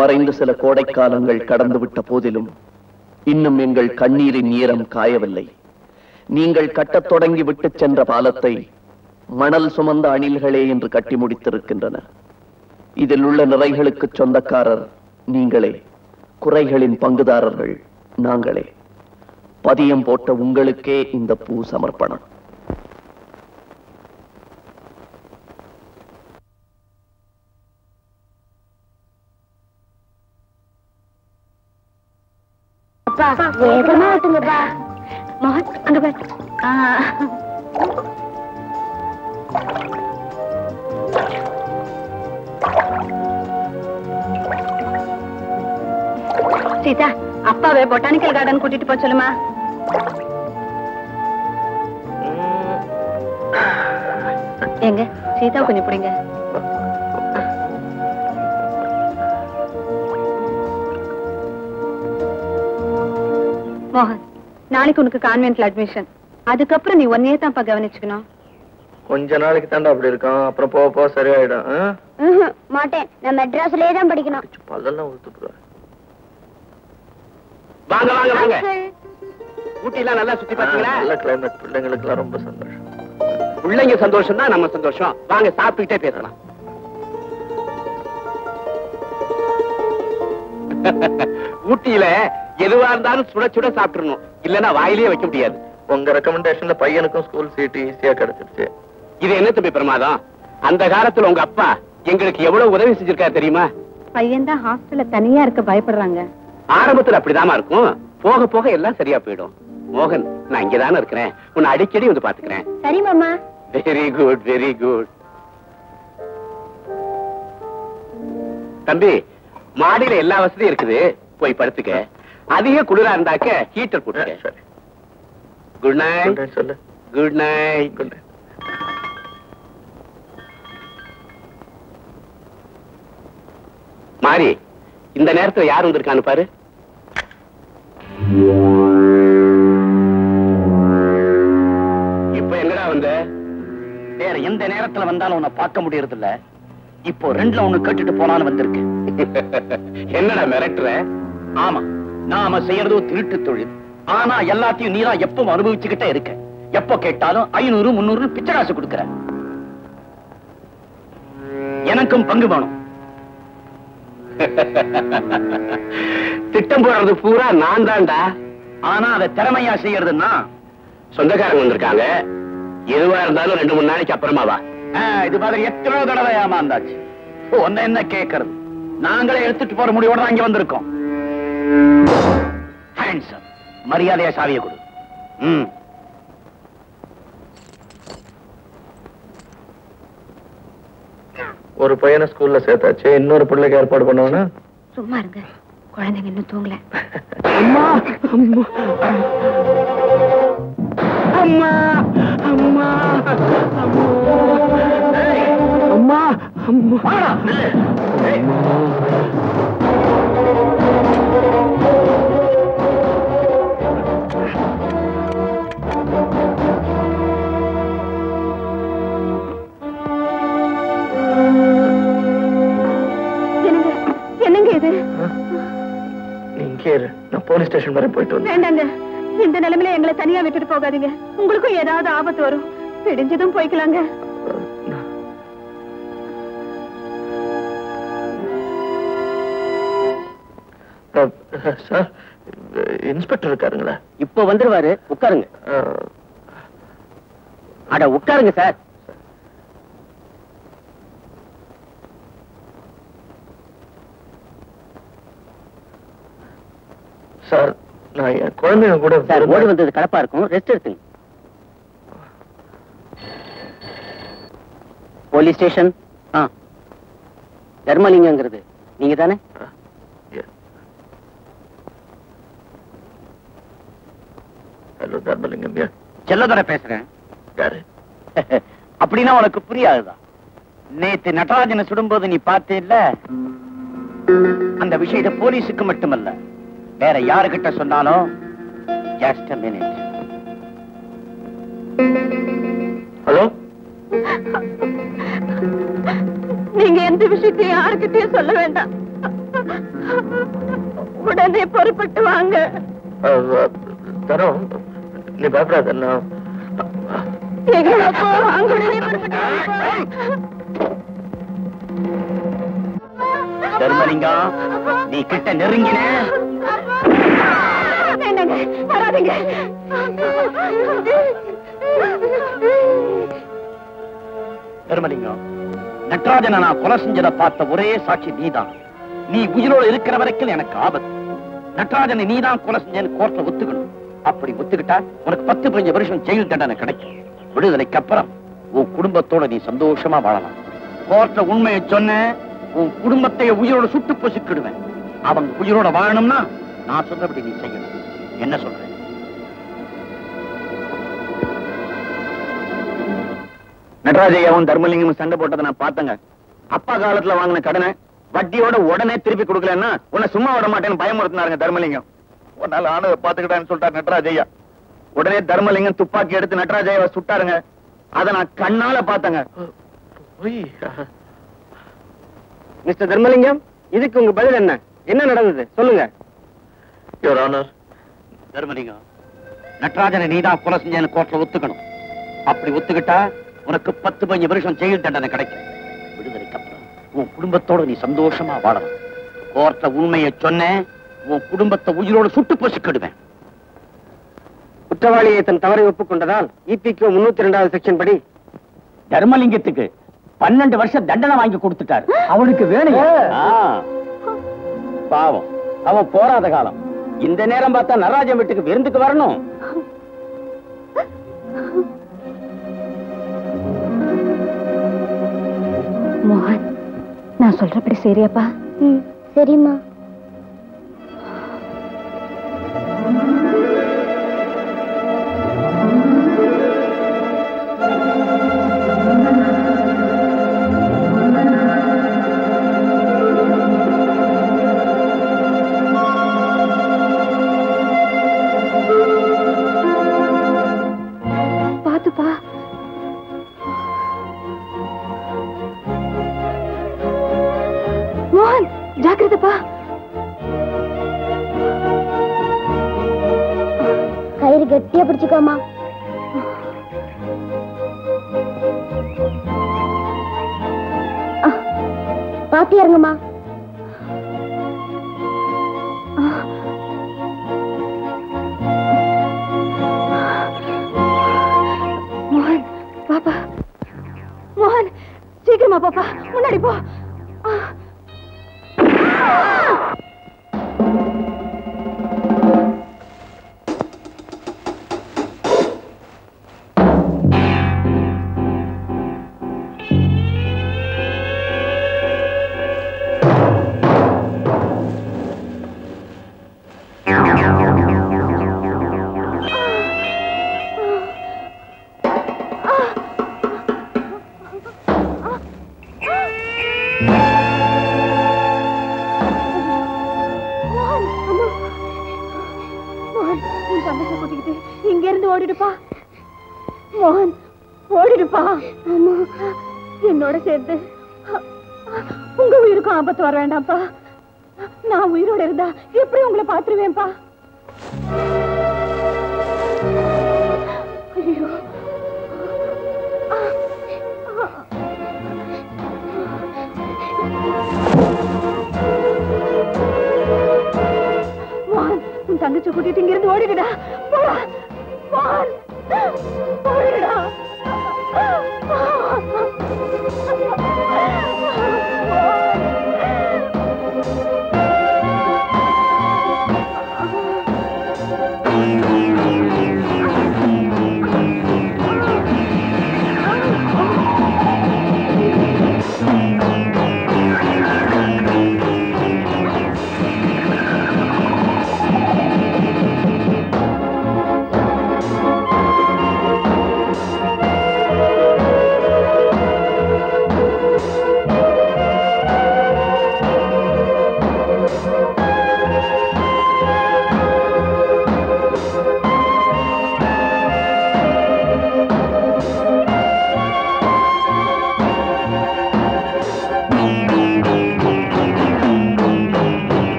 மறைந்து சில கோடைக்காலங்கள் கடந்துவிட்ட போதிலும் இன்னும் எங்கள் கண்ணீரின் ஈரம் காயவில்லை. நீங்கள் கட்டத் தொடங்கி விட்டுச் சென்ற பாலத்தை மணல் சுமந்த அணில்களே என்று கட்டி முடித்திருக்கின்றன. இதில் உள்ள நிறைகளுக்கு சொந்தக்காரர் நீங்களே குறைகளின் பங்குதாரர்கள் நாங்களே. பதியம் போட்ட உங்களுக்கே இந்த பூ சமர்ப்பணம். அப்பா வேகமா ஓட்டுங்கப்பா. மோகன் அங்க பாரு. சீதா அப்பாவை பொட்டானிக்கல் கார்டன் கூட்டிட்டு போக சொல்லுமா. எங்க? சீதா கொஞ்சம் பிடிங்க. மோகன் நாளைக்கு உனக்கு கான்வென்ட்ல அட்மிஷன் அதுக்கப்புறம் நீ ஒன்னையே தான்ப்பா கவனிச்சுக்கணும். கொஞ்ச நாளைக்கு தாண்டா அப்படி இருக்கும். அப்புறம் போக போக சரியாயிடும்? மாட்டேன். நான் மெட்ராஸ்லயே தான் படிக்கணும். பல்லெல்லாம் ஊத்துட்டு வாங்க வாங்க வாங்க. ஊட்டிலாம் நல்லா சுத்தி பாத்தீங்களா? நல்ல கிளைமேட் பிள்ளைங்களுக்கு எல்லாம் ரொம்ப சந்தோஷம். பிள்ளைங்க சந்தோஷம் தான் நம்ம சந்தோஷம். வாங்க சாப்பிட்டுக்கிட்டே பேசலாம் ஊட்டியில எதுவா இருந்தாலும் சுட சுட சாப்பிட்டுறணும் இல்லன்னா வாயிலேயே வைக்க முடியாது. உங்க ரெக்கமெண்டேஷன்ல பையனுக்கும் ஸ்கூல் சீட் ஈஸியா கிடைச்சிருச்சு. இது என்ன தம்பி பிரமாதம்? அந்த காலத்துல உங்க அப்பா எங்களுக்கு எவ்வளவு உதவி செஞ்சிருக்காரு தெரியுமா? பையன் தான் ஹாஸ்டல்ல தனியா இருக்க பயப்படுறாங்க. ஆரம்பத்துல அப்படிதாம்மா இருக்கும். போக போக எல்லாம் சரியா போயிடும். மோகன் நான் இங்கதானே இருக்கிறேன். உன்னை அடிக்கடி வந்து பாத்துக்கிறேன் சரி மாமா. வெரி குட் வெரி குட் தம்பி மாடியில எல்லா வசதியும் இருக்குது. போய் படுத்துக்க. அதிக குளிரா இருந்தாக்க ஹீட்டர் சரி. குட் நைட் சொல்லு. குட் நைட் குட் நைட் மாறி இந்த நேரத்துல யார் வந்திருக்கான்னு பாரு. இப்ப எங்கடா வந்த? வேற எந்த நேரத்துல வந்தாலும் உன்னை பார்க்க முடியறது இல்ல இப்போ ரெண்டுல ஒண்ணு கேட்டுட்டு போனான்னு வந்திருக்கு என்னடா மிரட்டுற? ஆமா. நாம செய்யறதோ திருட்டு தொழில். ஆனா எல்லாத்தையும் நீதான் எப்பவும் அனுபவிச்சுக்கிட்டே இருக்க. எப்ப கேட்டாலும் ஐநூறு முன்னூறு பிச்சை காசு கொடுக்கற. எனக்கும் பங்கு வேணும். திட்டம் போடுறது பூரா நான் தான்டா. ஆனா அதை திறமையா செய்யறதுன்னா சொந்தக்காரங்க வந்திருக்காங்க. எதுவா இருந்தாலும் ரெண்டு மூணு நாளைக்கு அப்புறமா வா. இது மாதிரி எத்தனை தடவை ஏமாந்தாச்சு ஒன்ன என்ன கேட்கறது நாங்களே எடுத்துட்டு போற முடிவோட இங்க வந்திருக்கோம். ஹேண்ட்ஸம் மரியாதையா சாவியை கொடு ம் ஒரு பையனை ஸ்கூல்ல சேர்த்தாச்சு இன்னொரு பிள்ளைக்கு ஏற்பாடு பண்ணுவானா? சும்மா இருங்க. குழந்தைங்க இன்னும் தூங்கல. அம்மா! அம்மா! அம்மா! அம்மா! அம்மா! அம்மா! போலீஸ் ஸ்டேஷன் வரை போயிட்டு வந்தேன். வேண்டாங்க. இந்த நிலைமையில எங்களை தனியா விட்டுட்டு போகாதீங்க. உங்களுக்கும் ஏதாவது ஆபத்து வரும். பிடிஞ்சதும் போய்க்கலாங்க. சார் இன்ஸ்பெக்டர் இருக்காருங்களா? இப்ப வந்துருவாரு. உட்காருங்க. அட உட்காருங்க சார். சார் நான் என் குழந்தைங்க கூட சார் ஓடி. வந்தது கலப்பா இருக்கும். ரெஸ்ட் எடுத்துங்க. போலீஸ் ஸ்டேஷன் ஆ. தர்மலிங்கங்கிறது. நீங்க தானே? ஹலோ தர்மலிங்கம் செல்லதர பேசுறேன். யாரு? அப்படின்னா உனக்கு புரியாதுதான் நேத்து நடராஜனை சுடும்போது நீ பார்த்தேல்ல அந்த விஷயத்தை போலீஸுக்கு மட்டுமல்ல. வேற யாருகிட்ட சொன்னாலும் ஜஸ்ட் மினிட் ஹலோ? நீங்க எந்த விஷயத்தையும் யாருக்கிட்டயும் சொல்ல வேண்டாம். குழந்தைய பொறுப்பட்டு வாங்க. தரோம். நீ பயப்படாத வாங்க. உடனே பொறுப்பட்டு வாங்க. தர்மலிங்கம் நீ கிட்ட நெருங்கின. வராதீங்க. தர்மலிங்கம் நட்ராஜனை நான் கொலை செஞ்சதை பார்த்த ஒரே சாட்சி நீதான். நீ உயிரோட இருக்கிற வரைக்கும் எனக்கு ஆபத்து. நட்ராஜனை நீதான் கொலை செஞ்சேன்னு கோர்ட்ல ஒத்துக்கணும். அப்படி ஒத்துக்கிட்டா உனக்கு பத்து பதினஞ்சு வருஷம் ஜெயில் தண்டனை கிடைக்கும். விடுதலைக்கு அப்புறம் உன் குடும்பத்தோட நீ சந்தோஷமா வாழலாம். கோர்ட்ல உண்மையை சொன்ன உன் குடும்பத்தை உயிரோட சுட்டு பொசுக்கிடுவேன். அவங்க உயிரோட வாழணும்னா நான் சொல்றபடி நீ செய்யணும். என்ன சொல்ற? நடராஜையாவும் தர்மலிங்கமும் சண்டை போட்டதை நான் பார்த்தங்க. அப்பா காலத்துல வாங்கின கடனை வட்டியோட உடனே திருப்பி கொடுக்கலன்னா உன்னை சும்மா விட மாட்டேன்னு பயமுறுத்தினாருங்க தர்மலிங்கம். ஒரு நாள் ஆனதை பாத்துக்கிட்டான்னு சொல்லிட்டாரு நடராஜையா உடனே தர்மலிங்கம் துப்பாக்கி எடுத்து நடராஜையாவை சுட்டாருங்க. அதை நான் கண்ணால பார்த்தங்க. போய் மிஸ்டர் தர்மலிங்கம் இதுக்கு உங்க பதில் என்ன? என்ன நடந்தது? சொல்லுங்க. யுவர் ஆனர் தர்மலிங்கம் நட்ராஜனை நீதான் கொலை செஞ்சேன்னு கோர்ட்ல ஒத்துக்கணும். அப்படி ஒத்துக்கிட்டா உனக்கு பத்து பதினஞ்சு வருஷம் ஜெயில் தண்டனை கிடைக்கும். விடுதலைக்கு அப்புறம் உன் குடும்பத்தோட நீ சந்தோஷமா வாழலாம். கோர்ட்ல உண்மையை சொன்னேன் உன் குடும்பத்தை உயிரோட சுட்டு பொசுக்கிடுவேன். குற்றவாளியை தன் தவறை ஒப்புக்கொண்டதால் இபிக்கு முன்னூத்தி இரண்டாவது செக்ஷன் படி. தர்மலிங்கத்துக்கு பன்னெண்டு வருஷம் தண்டனை வாங்கி கொடுத்துட்டாரு. அவனுக்கு வேணும் பாவம். அவன் போராத காலம். இந்த நேரம் பார்த்தா நடராஜன் வீட்டுக்கு விருந்துக்கு வரணும். மோகன் நான் சொல்றபடி சரியாப்பா? ம் சரிம்மா.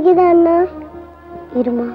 எனக்கு அண்ணா. இருமா?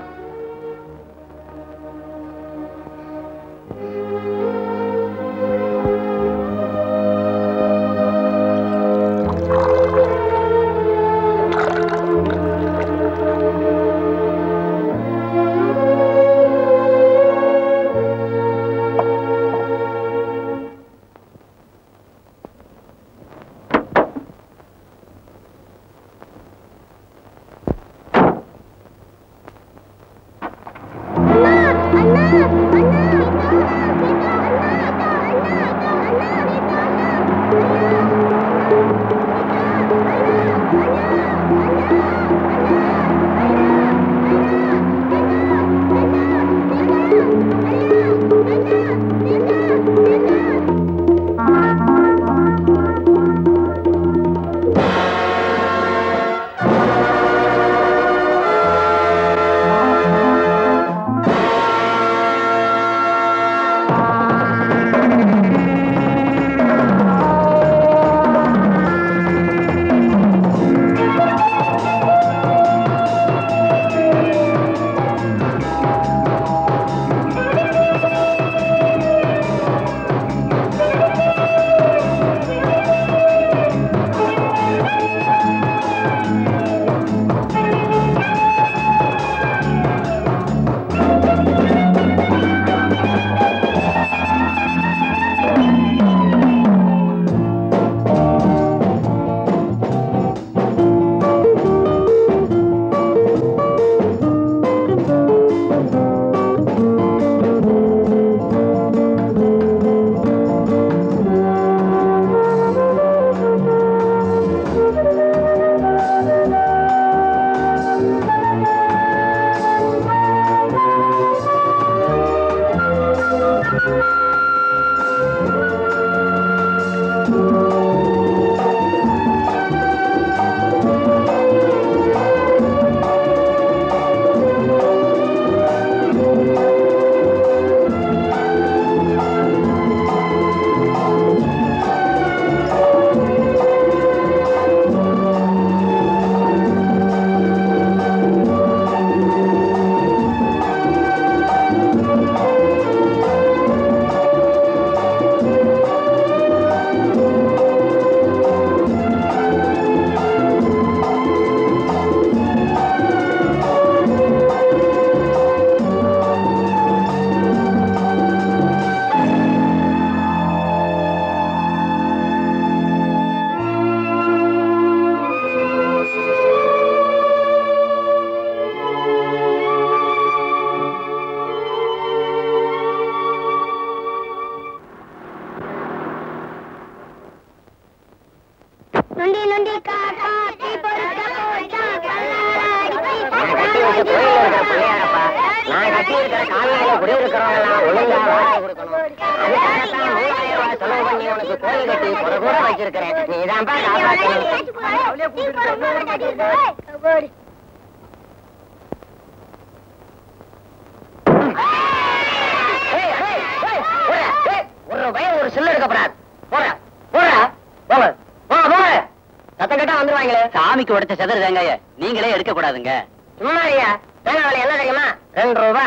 செதறு தேங்காய நீங்களே எடுக்க கூடாதுங்க சும்மா ஐயா தேங்காய் விலை என்ன தெரியுமா? ரெண்டு ரூபா.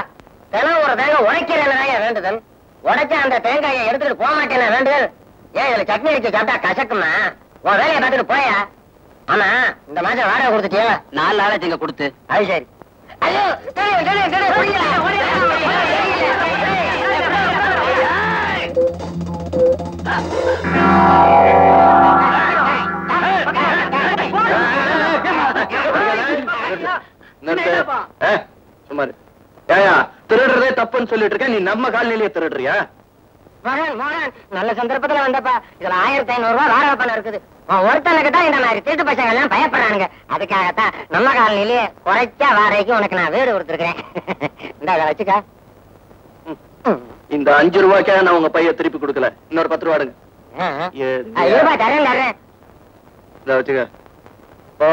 தினம் ஒரு தேங்காய் உடைக்கிறேன் வேண்டுதல்? உடைச்ச அந்த தேங்காயை எடுத்துட்டு போக மாட்டேன் வேண்டுதல்? ஏன் இதுல சட்னி வச்சு சாப்பிட்டா கசக்குமா? உன் வேலையை பார்த்துட்டு போயா. ஆமா இந்த மாசம் வாடகை கொடுத்துட்டியா? நாலு நாளாச்சு இங்க கொடுத்து. அது சரி. ஐயோ திருடுறதே தப்புன்னு சொல்லிட்டு இருக்க நீ நம்ம காலனிலேயே திருடுறியா? நல்ல சந்தர்ப்பத்துல வந்தப்பா. இதுல ஆயிரத்தி ஐநூறு ரூபாய் வாடகை பணம் இருக்குது. ஒருத்தனுக்கு தான் இந்த மாதிரி திருட்டு பசங்க எல்லாம் பயப்படுறானுங்க. அதுக்காகத்தான் நம்ம காலனிலேயே குறைச்சா வாடகைக்கு உனக்கு நான் வீடு கொடுத்துருக்கேன் இந்த வச்சுக்க. ம். இந்த அஞ்சு ரூபாய்க்காக நான் உங்க பைய திருப்பி கொடுக்கல. இன்னொரு பத்து ரூபாடுங்க இருப்பா தரேன் தரேன். இத வச்சுக்க. போ.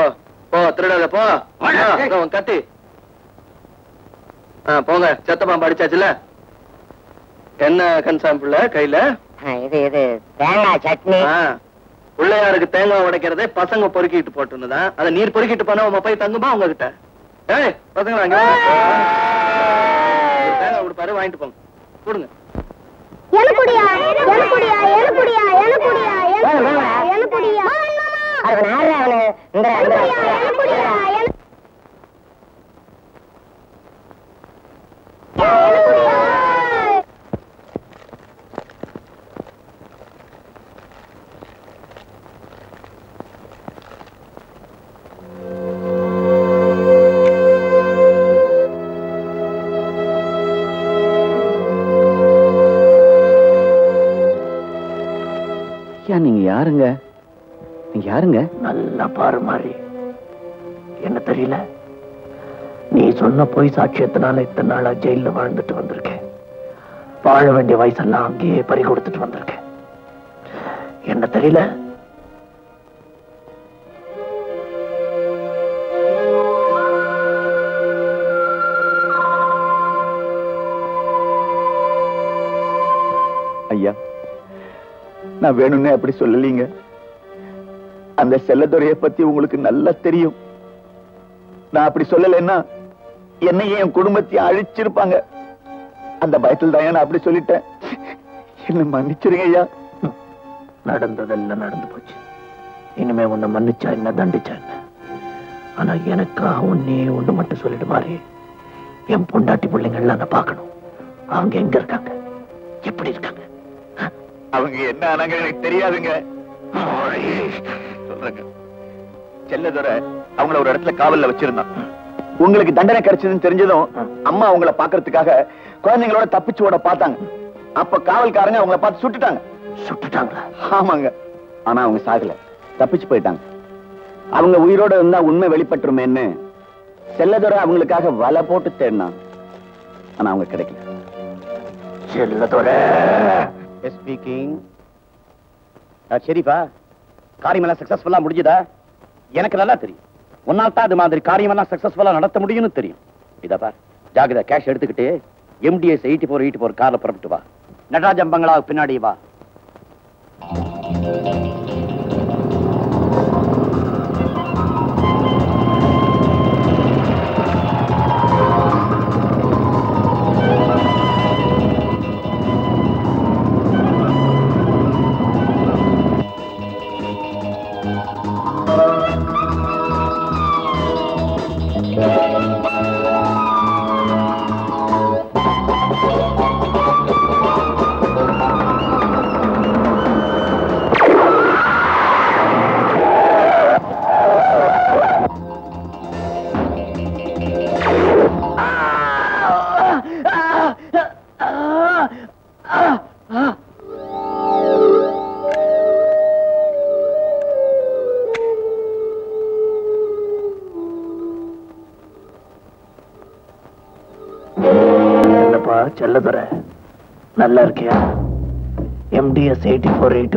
போ திருடாத போ. கத்தி. ஆ, போங்க செத்த பாம்பு அடிச்சாச்சுல என்ன கன்சாம்பிள் கையில? ஆ, இது இது தேங்காய் சட்னி. பிள்ளையாருக்கு தேங்காய் உடைக்கிறதே பசங்க பொறுக்கிட்டு போட்டுன்னுதான் அதை நீர் பொறுக்கிட்டு போனா உங்க போய் தங்குமா உங்ககிட்ட? ஏய் பசங்களா அங்க தேங்காய் கொடுப்பாரு வாங்கிட்டு போங்க. கொடுங்க. எனக்குடியா எனக்குடியா எனக்குடியா எனக்குடியா எனக்குடியா எனக்குடியா அவன் ஆறு அவனு? நீங்க யாருங்க? நீங்க யாருங்க? நல்லா பாரு மாறி. என்ன தெரியல? நீ சொன்ன பொய் சாட்சியத்தினால இத்தனை நாளா ஜெயில வாழ்ந்துட்டு வந்திருக்கேன். வாழ வேண்டிய வயசெல்லாம் அங்கேயே பறி கொடுத்துட்டு வந்திருக்கேன். என்ன தெரியல? ஐயா நான் வேணும்னே அப்படி சொல்லலீங்க. அந்த செல்லதுரைய பத்தி உங்களுக்கு நல்லா தெரியும். நான் அப்படி சொல்லலைன்னா என்னையும் என் குடும்பத்தையும் அழிச்சிருப்பாங்க. அந்த பயத்தில் தான் நான் அப்படி சொல்லிட்டேன். என்ன மன்னிச்சிருங்க ஐயா. நடந்ததெல்லாம் நடந்து போச்சு. இனிமே உன்னை மன்னிச்சா என்ன தண்டிச்சா என்ன? ஆனா எனக்காக ஒன்னே ஒண்ணு மட்டும் சொல்லிட்டு மாறி என் பொண்டாட்டி பிள்ளைங்கள்லாம் நான் பார்க்கணும். அவங்க எங்க இருக்காங்க? எப்படி இருக்காங்க? அவங்க என்ன ஆனாங்க எனக்கு தெரியாதுங்க. சொல்றேங்க. செல்லதுரை அவங்கள ஒரு இடத்துல காவல்ல வச்சிருந்தான். உங்களுக்கு தண்டனை கிடைச்சதுன்னு தெரிஞ்சதும் அம்மா அவங்கள பாக்குறதுக்காக குழந்தைங்களோட தப்பிச்சு ஓட பார்த்தாங்க. அப்ப காவல்காரங்க அவங்கள பார்த்து சுட்டுட்டாங்க. சுட்டுட்டாங்களா? ஆமாங்க. ஆனா அவங்க சாகல. தப்பிச்சு போயிட்டாங்க. அவங்க உயிரோட இருந்தா உண்மை வெளிப்பட்டுருமேன்னு செல்லதுரை அவங்களுக்காக வலை போட்டு தேடினான் ஆனா அவங்க கிடைக்கல. செல்லதோட ஸ்பீக்கிங் சரிப்பா காரியம் எல்லாம் சக்சஸ்ஃபுல்லா முடிஞ்சதா? எனக்கு நல்லா தெரியும். உன்னால் தான் அது மாதிரி காரியம் எல்லாம் சக்சஸ்ஃபுல்லா நடத்த முடியும்னு தெரியும். இதப்பா ஜாகிரதா கேஷ் எடுத்துக்கிட்டு MDS eighty four eighty four கார்ல புறப்பட்டு வா. நடராஜம் பங்களாவுக்கு பின்னாடி வா.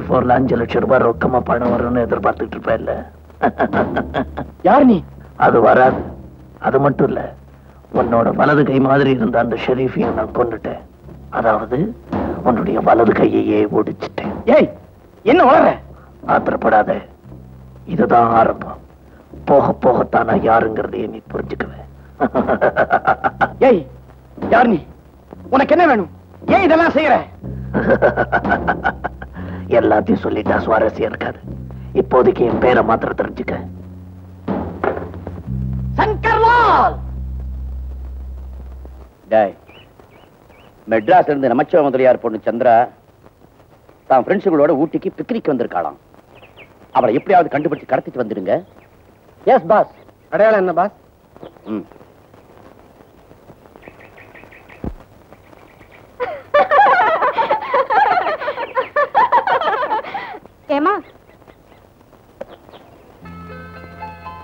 ஃபோர்ல அஞ்சு லட்சம் ரூபாய் ரொக்கமா பணம் வரும்னு எதிர்பார்த்துட்டு இருப்ப இல்ல யார் நீ? அது வராது. அது மட்டும் இல்ல உன்னோட வலது கை மாதிரி இருந்த அந்த ஷெரீஃபையும் நான் கொண்டுட்டேன் அதாவது உன்னுடைய வலது கையையே ஒடிச்சிட்டேன். ஏய் என்ன வளர்ற ஆத்திரப்படாத. இதுதான் ஆரம்பம். போக போகத்தான் நான் யாருங்கிறதையே நீ புரிஞ்சுக்குவேன் ஏய் யார் நீ? உனக்கு என்ன வேணும்? ஏன் இதெல்லாம் செய்யற எல்லாத்தையும் சொல்லிட்டா சுவாரஸ்யம் இருக்காது. இப்போதைக்கு என் பேரை மாத்திரம் தெரிஞ்சுக்க. சங்கர்லால்! டேய் மெட்ராஸ் இருந்து நமச்சிவ முதலியார் பொண்ணு சந்திரா தான் ஃப்ரெண்ட்ஸுகளோட ஊட்டிக்கு பிக்னிக் வந்திருக்காளாம். அவளை எப்படியாவது கண்டுபிடிச்சு கடத்திட்டு வந்துடுங்க. எஸ் பாஸ் அடையாளம் என்ன பாஸ் ம். ஏமா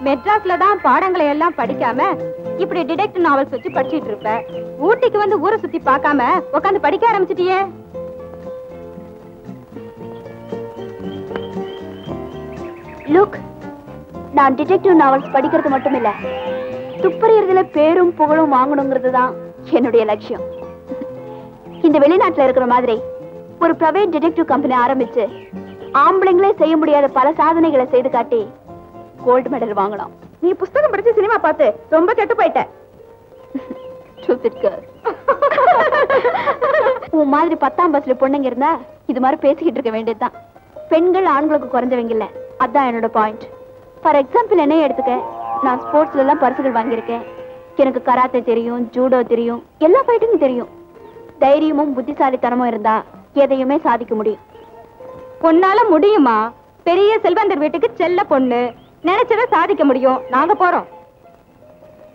மெட்ராஸ்ல தான் பாடங்களை எல்லாம் படிக்காம இப்படி டிடெக்ட் நாவல்ஸ் வச்சு படிச்சிட்டு இருப்ப. ஊட்டிக்கு வந்து ஊரை சுத்தி பார்க்காம உட்காந்து படிக்க ஆரம்பிச்சிட்டியே? லுக் நான் டிடெக்டிவ் நாவல்ஸ் படிக்கிறது மட்டும் இல்ல துப்பறியறதுல பேரும் புகழும் வாங்கணுங்கிறது தான் என்னுடைய லட்சியம். இந்த வெளிநாட்டுல இருக்கிற மாதிரி ஒரு பிரைவேட் டிடெக்டிவ் கம்பெனி ஆரம்பிச்சு ஆம்பளைங்களே செய்ய முடியாத பல சாதனைகளை செய்து காட்டி கோல்டு மெடல் வாங்கலாம். நீ புஸ்தகம் படிச்சு சினிமா பார்த்து ரொம்ப கெட்டு போயிட்ட. உன் மாதிரி பத்தாம் பஸ்ல பொண்ணுங்க இருந்தா இது மாதிரி பேசிக்கிட்டு இருக்க வேண்டியதுதான். பெண்கள் ஆண்களுக்கு குறைஞ்சவங்க இல்ல. அதான் என்னோட பாயிண்ட் ஃபார் எக்ஸாம்பிள் என்ன எடுத்துக்க. நான் ஸ்போர்ட்ஸ்ல எல்லாம் பரிசுகள் வாங்கியிருக்கேன். எனக்கு கராத்தே தெரியும் ஜூடோ தெரியும் எல்லா ஃபைட்டுக்கும் தெரியும். தைரியமும் புத்திசாலித்தனமும் இருந்தா எதையுமே சாதிக்க முடியும். பொண்ணால முடியுமா? பெரிய செல்வந்தர் வீட்டுக்கு செல்ல பொண்ணு. நினைச்சத சாதிக்க முடியும். நாங்க போறோம்.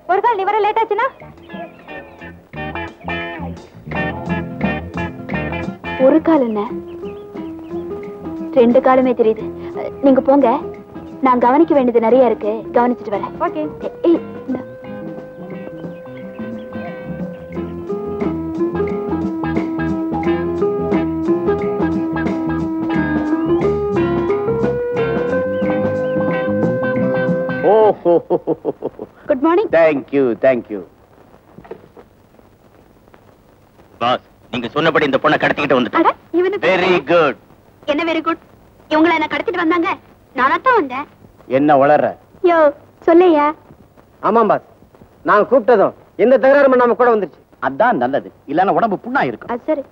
ஒரு கால் நீ வர லேட் ஆச்சுன்னா? ஒரு கால் என்ன? ரெண்டு காலுமே தெரியுது. நீங்க போங்க. நான் கவனிக்க வேண்டியது நிறைய இருக்கு. கவனிச்சிட்டு வரேன். ஓகே ஓஹோ good morning thank you thank you boss நீங்க சொன்னபடி இந்த பொண்ணை கடத்திக்கிட்டு அட வந்துட்டேன் வெரி குட் என்ன வெரி குட் இவங்கள என்ன கடத்திட்டு வந்தாங்க? நானா தான் வந்தேன். என்ன வளர்ற? யோ சொல்லையா? ஆமாம் பாஸ் நான் கூப்பிட்டதும் எந்த தகராறு பண்ணாம கூட வந்துருச்சு. அதான் நல்லது. இல்லன்னா உடம்பு புண்ணா இருக்கும் சரி.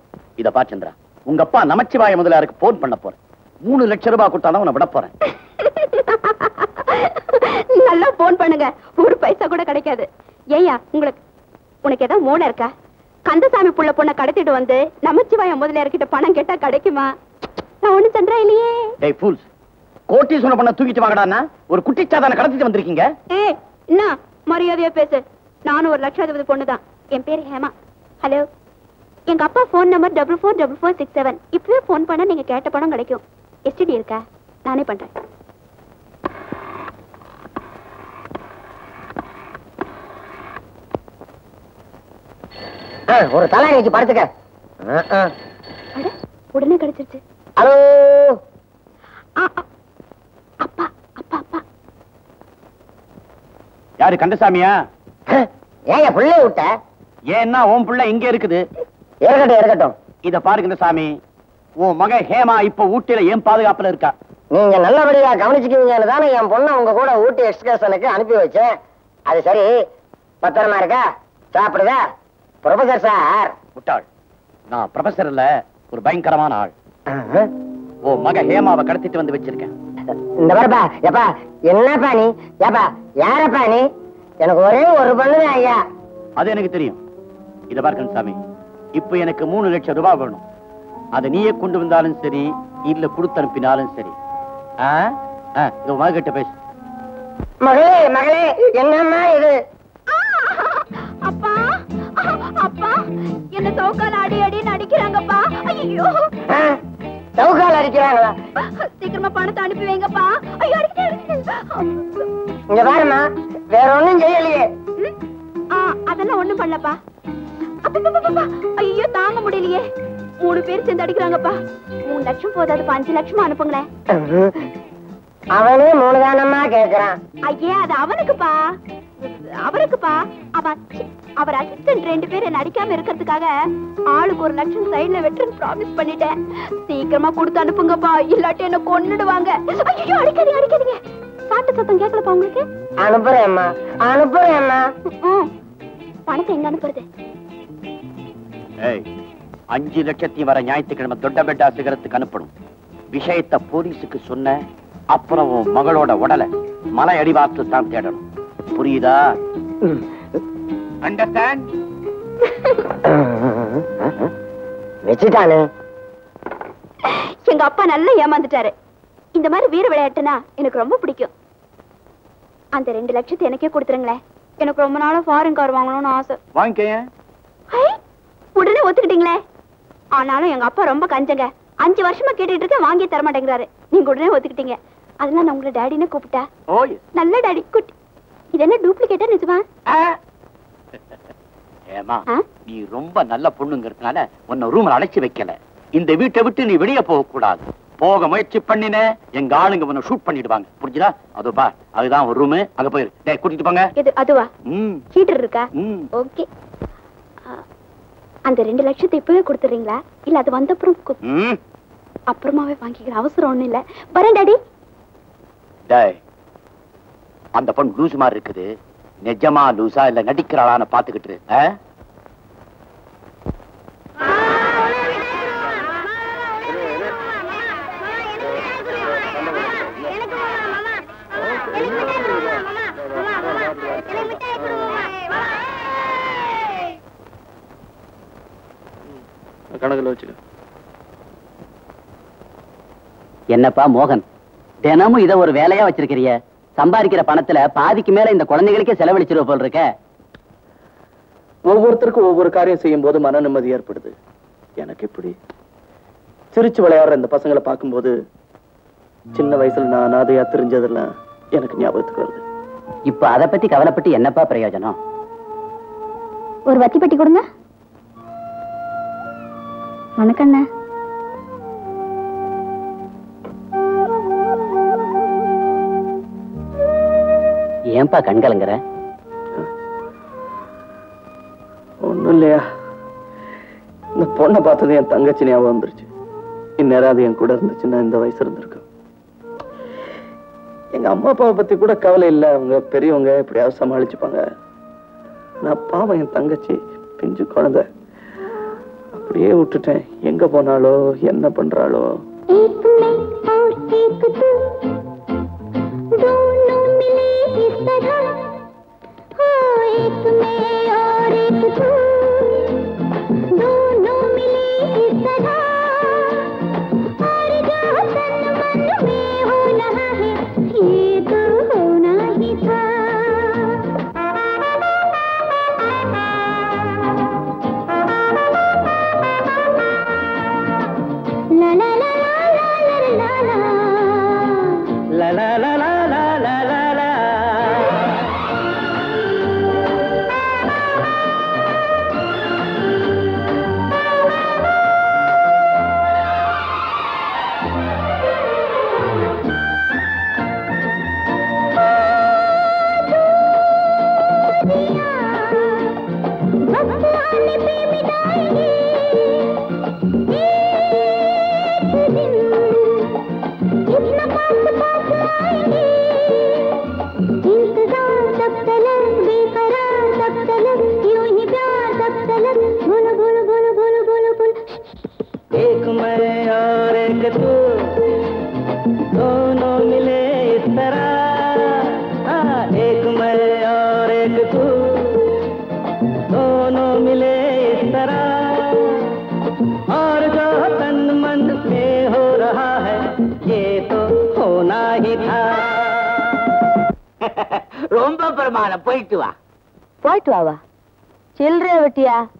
இத பா சந்திரா. உங்க அப்பா நமச்சிவாய முதலியாருக்கு போன் பண்ண போறேன். மூணு லட்சம் ரூபாய் கொடுத்தாலும் உன்னை விட போறேன். நல்லா போன் பண்ணுங்க. ஒரு பைசா கூட கிடைக்காது. ஏய்யா உங்களுக்கு உனக்கு ஏதாவது மூளை இருக்கா? கந்தசாமி புள்ள பொண்ணை கடத்திட்டு வந்து நமச்சிவாய முதலியார்கிட்ட பணம் கேட்டா கிடைக்குமா? நான் ஒண்ணு சந்திரா இல்லையே. டேய் ஃபூல்ஸ் கோட்டி சொன்ன பண்ண தூக்கிட்டு வாங்கடான்னா ஒரு குட்டிச்சாதான கடத்திட்டு வந்திருக்கீங்க? ஏ என்ன? மரியாதையா பேசு. நானும் ஒரு லட்சாதிபதி பொண்ணுதான். என் பேர் ஹேமா. ஹலோ எங்க அப்பா phone number double four double four six seven இப்பவே ஃபோன் பண்ணா நீங்க கேட்ட பணம் கிடைக்கும். எஸ்டிடி இருக்கா? நானே பண்றேன். ஒரு தலை வச்சு படுத்துக்க. உடனே கிடைச்சிருச்சு. ஹலோ. அப்பா அப்பா அப்பா. யாரு கந்தசாமியா? ஏங்க புள்ளைய விட்ட? ஏன்னா உன் புள்ள இங்க இருக்குது. இருக்கட்டும் இருக்கட்டும். இத பாரு கந்தசாமி. உன் மக ஹேமா இப்ப ஊட்டியில ஏன் பாதுகாப்புல இருக்கா? நீங்க நல்லபடியா கவனிச்சுக்குவீங்கன்னு தானே என் பொண்ணை உங்க கூட ஊட்டி எக்ஸ்கர்ஷனுக்கு அனுப்பி வச்சேன். அது சரி பத்திரமா இருக்கா? சாப்பிடுதா? Professor sir. முட்டாள். நான் ப்ரொஃபசர் இல்ல ஒரு பயங்கரமான ஆள். உன் மக ஹேமாவை கடத்திட்டு வந்து வச்சிருக்கேன். இந்த பாருப்பா எப்பா என்னப்பா நீ? ஏப்பா யாரப்பா நீ? எனக்கு ஒரே ஒரு பொண்ணுதான் ஐயா. அது எனக்கு தெரியும். இத பாரு கந்தசாமி இப்ப எனக்கு மூணு லட்சம் ரூபாய் வேணும். அதை நீயே கொண்டு வந்தாலும் சரி இல்ல கொடுத்து அனுப்பினாலும் சரி. மககிட்ட பேசு. மகளே மகளே என்னம்மா இது? அப்பா அப்பா என்ன சோக்கால அடி அடின்னு அடிக்கிறாங்கப்பா. ஐயோ? சவுக்கால் அடிக்கிறாங்களா? சீக்கிரமா பணத்தை அனுப்பி வைங்கப்பா. ஐயோ. இங்க பாருமா வேற ஒண்ணும் செய்யலையே. அதெல்லாம் ஒண்ணும் பண்ணலப்பா. ஐயோ தாங்க முடியலையே. மூணு பேர் சேர்ந்து அடிக்கிறாங்கப்பா. மூணு லட்சம் போதாது அஞ்சு லட்சமா அனுப்புங்களேன். அவனே மூணு தானம்மா கேக்குறான். ஐயே அது அவனுக்குப்பா. அவருக்குப்பா. அவ சி, அவர் அசிஸ்டன்ட் ரெண்டு பேரும் என்ன அடிக்காம இருக்கிறதுக்காக ஆளுக்கு ஒரு லட்சம் சைடுல வெட்டுன்னு ப்ராமிஸ் பண்ணிட்டேன். சீக்கிரமா கொடுத்து அனுப்புங்கப்பா. இல்லாட்டி என்ன கொன்னுடுவாங்க. ஐயோ அடிக்காதீங்க அடிக்காதீங்க. பாட்டு சத்தம் கேட்கலப்பா உங்களுக்கு? அனுப்புறேம்மா அனுப்புறேம்மா. ம். பணத்தை எங்க அனுப்புறது? ஏய் அஞ்சு லட்சத்தையும் வர ஞாயிற்றுக்கிழமை தொட்டபெட்டா சிகரத்துக்கு அனுப்பணும். விஷயத்தை போலீஸுக்கு சொன்ன அப்புறம் மகளோட உடலை மலை அடிவாரத்தில் தான் தேடணும். புரியுதா? அண்டர்ஸ்டாண்ட் வச்சுட்டானு. எங்க அப்பா நல்லா ஏமாந்துட்டாரு. இந்த மாதிரி வீர விளையாட்டுனா எனக்கு ரொம்ப பிடிக்கும். அந்த ரெண்டு லட்சத்தை எனக்கே கொடுத்துருங்களேன். எனக்கு ரொம்ப நாளா ஃபாரின் கார் வாங்கணும்னு ஆசை. வாங்கிக்க உடனே ஒத்துக்கிட்டீங்களே? ஆனாலும் எங்க அப்பா ரொம்ப கஞ்சங்க. அஞ்சு வருஷமா கேட்டுட்டு இருக்க வாங்கி தர மாட்டேங்கிறாரு. நீங்க உடனே ஒத்துக்கிட்டீங்க. அதெல்லாம் நான் உங்களை டேடின்னு கூப்பிட்டா. ஓய் நல்ல டாடி குட்டி இது என்ன டூப்ளிகேட்டா நிஜமா? ஏமா? நீ ரொம்ப நல்ல பொண்ணுங்கிறதுனால உன்னை ரூம்ல அடைச்சு வைக்கல. இந்த வீட்டை விட்டு நீ வெளியே போக கூடாது போக முயற்சி பண்ணின எங்க ஆளுங்க உன்னை ஷூட் பண்ணிடுவாங்க. புரிஞ்சுதா? அதோ பா அதுதான் ஒரு ரூமு அங்க போயிரு. டேய் கூட்டிட்டு போங்க. இது அதுவா? ம். ஹீட்டர் இருக்கா? ம். ஓகே அந்த ரெண்டு லட்சத்தை இப்பவே கொடுத்துறீங்களா? இல்ல அது வந்தப்புறம் அப்புறமாவே வாங்கிக்கிற அவசரம் ஒண்ணும் இல்ல. வரேன் டாடி. டேய் அந்த பொண்ணு லூஸ் மாதிரி இருக்குது. நிஜமா லூசா இல்ல நடிக்கிறாளான்னு பாத்துக்கிட்டு கணக்குல வச்சுக்க என்னப்பா மோகன்? தினமும் இத ஒரு வேலையா வச்சிருக்கிறிய? சம்பாதிக்கிற பணத்துல பாதிக்கு மேல இந்த குழந்தைகளுக்கே செலவழிச்சிருவ போல் இருக்க ஒவ்வொருத்தருக்கும் ஒவ்வொரு காரியம் செய்யும் போது மன நிம்மதி ஏற்படுது. எனக்கு எப்படி? சிரிச்சு விளையாடுற இந்த பசங்களை பார்க்கும்போது சின்ன வயசுல நான் அனாதையா தெரிஞ்சதெல்லாம் எனக்கு ஞாபகத்துக்கு வருது. இப்ப அத பத்தி கவலைப்பட்டு என்னப்பா பிரயோஜனம்? ஒரு வத்தி பெட்டி கொடுங்க. வணக்கண்ணா. ஏன்பா கண் கலங்குற? ஒண்ணும் இல்லையா. இந்த பொண்ணை பார்த்தது என் தங்கச்சி ஞாபகம் வந்துருச்சு. இந்நேரம் அது என் கூட இருந்துச்சுன்னா இந்த வயசு இருந்திருக்கும் எங்க அம்மா அப்பாவை பத்தி கூட கவலை இல்லை. அவங்க பெரியவங்க எப்படியாவது சமாளிச்சுப்பாங்க. நான் பாவம் என் தங்கச்சி பிஞ்சு குழந்தை. அப்படியே விட்டுட்டேன் எங்க போனாலோ என்ன பண்றாளோ एक मैं और एक तू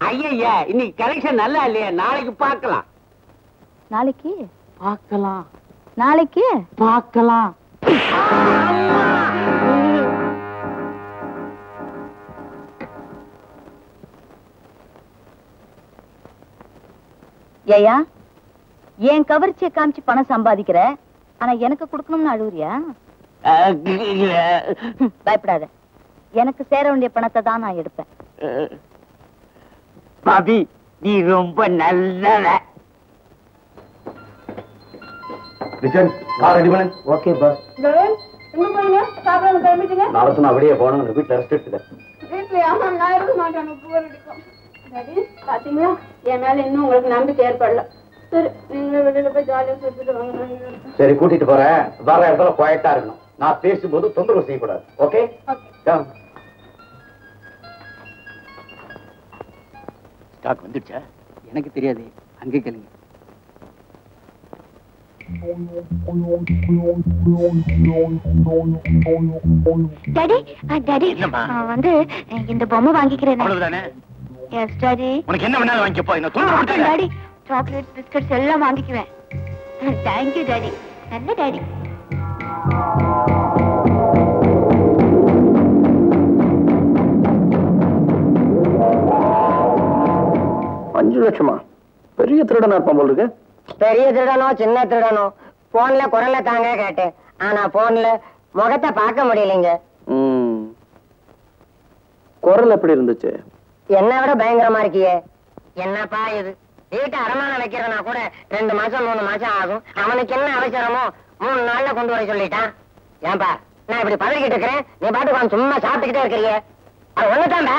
ஐயா இன்னைக்கு கலெக்ஷன் நல்லா இல்லையா? நாளைக்கு பார்க்கலாம். நாளைக்கு? பார்க்கலாம். நாளைக்கு? பார்க்கலாம். ஏயா என் கவர்ச்சியை காமிச்சு பணம் சம்பாதிக்கிற? ஆனா எனக்கு கொடுக்கணும்னு அழுவுறியா? பயப்படாத. எனக்கு சேர வேண்டிய பணத்தை தான் நான் எடுப்பேன். பாபி நீ ரொம்ப நல்லவ. விஜயன் கார் ரெடி பண்ணு. ஓகே பாஸ் எங்க போறீங்க சாப்பிடாம கிளம்பிட்டீங்க? சொன்ன அப்படியே போனோம் வீட்டுல ரெஸ்ட் எடுத்துக்க. வீட்ல ஆமா நான் இருக்க மாட்டேன். புகழ் அடிக்கும். டாடி பாத்தீங்களா? என் மேல இன்னும் உங்களுக்கு நம்பிக்கை ஏற்படல. சரி நீங்களே வெளியில போய் ஜாலியா சுத்திட்டு வாங்க. நான் இங்க இருக்கேன். சரி கூட்டிட்டு போறேன். வர இடத்துல குவாய்ட்டா இருக்கணும். நான் பேசும்போது தொந்தரவு செய்யக்கூடாது. ஓகே ஸ்டாக் வந்துடுச்சா எனக்கு தெரியாது. அங்கே கேளுங்க. வந்து இந்த பொம்மை வாங்கிக்கிறேன். உனக்கு என்ன வேணாலும் கொடுத்தாங்க டாடி சாக்லேட் பிஸ்கட்ஸ் எல்லாம் வாங்கிக்குவேன். தேங்க்யூ டாடி நல்ல டாடி அஞ்சு லட்சமா? பெரிய திருடனா இருப்பான் போல இருக்கு. பெரிய திருடனோ சின்ன திருடனோ போன்ல குரலை தாங்க கேட்டேன். ஆனா போன்ல முகத்தை பார்க்க முடியலைங்க. குரல் எப்படி இருந்துச்சு? என்னை விட பயங்கரமா இருக்கியே. என்னப்பா இது? வீட்டை அடமானம் வைக்கிறதுனா கூட ரெண்டு மாசம் மூணு மாசம் ஆகும். அவனுக்கு என்ன அவசரமோ மூணு நாள்ல கொண்டு வர சொல்லிட்டான். ஏன்பா நான் இப்படி பதறிக்கிட்டு இருக்கிறேன். நீ பாட்டுக்கு சும்மா சாப்பிட்டுக்கிட்டே இருக்கிறியே. அது ஒண்ணுதான்பா?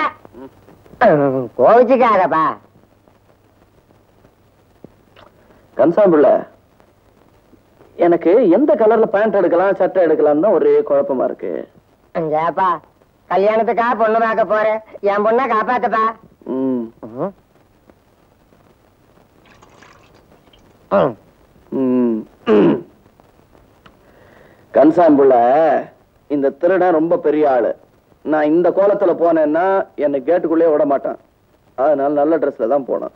கோவிச்சுக்காதப்பா. கன்சாம்பிள்ள எனக்கு எந்த கலர்ல பேண்ட் எடுக்கலாம் சட்டை எடுக்கலாம்னு தான் ஒரே குழப்பமா இருக்கு. ஏப்பா கல்யாணத்துக்கா பொண்ணு பார்க்க போறேன் என் பொண்ணை காப்பாத்துப்பா. கன்சாம்பிள்ள இந்த திருடன் ரொம்ப பெரிய ஆளு. நான் இந்த கோலத்துல போனேன்னா என்னை கேட்டுக்குள்ளே விட மாட்டான். அதனால நல்ல ட்ரெஸ்ல தான் போனேன்.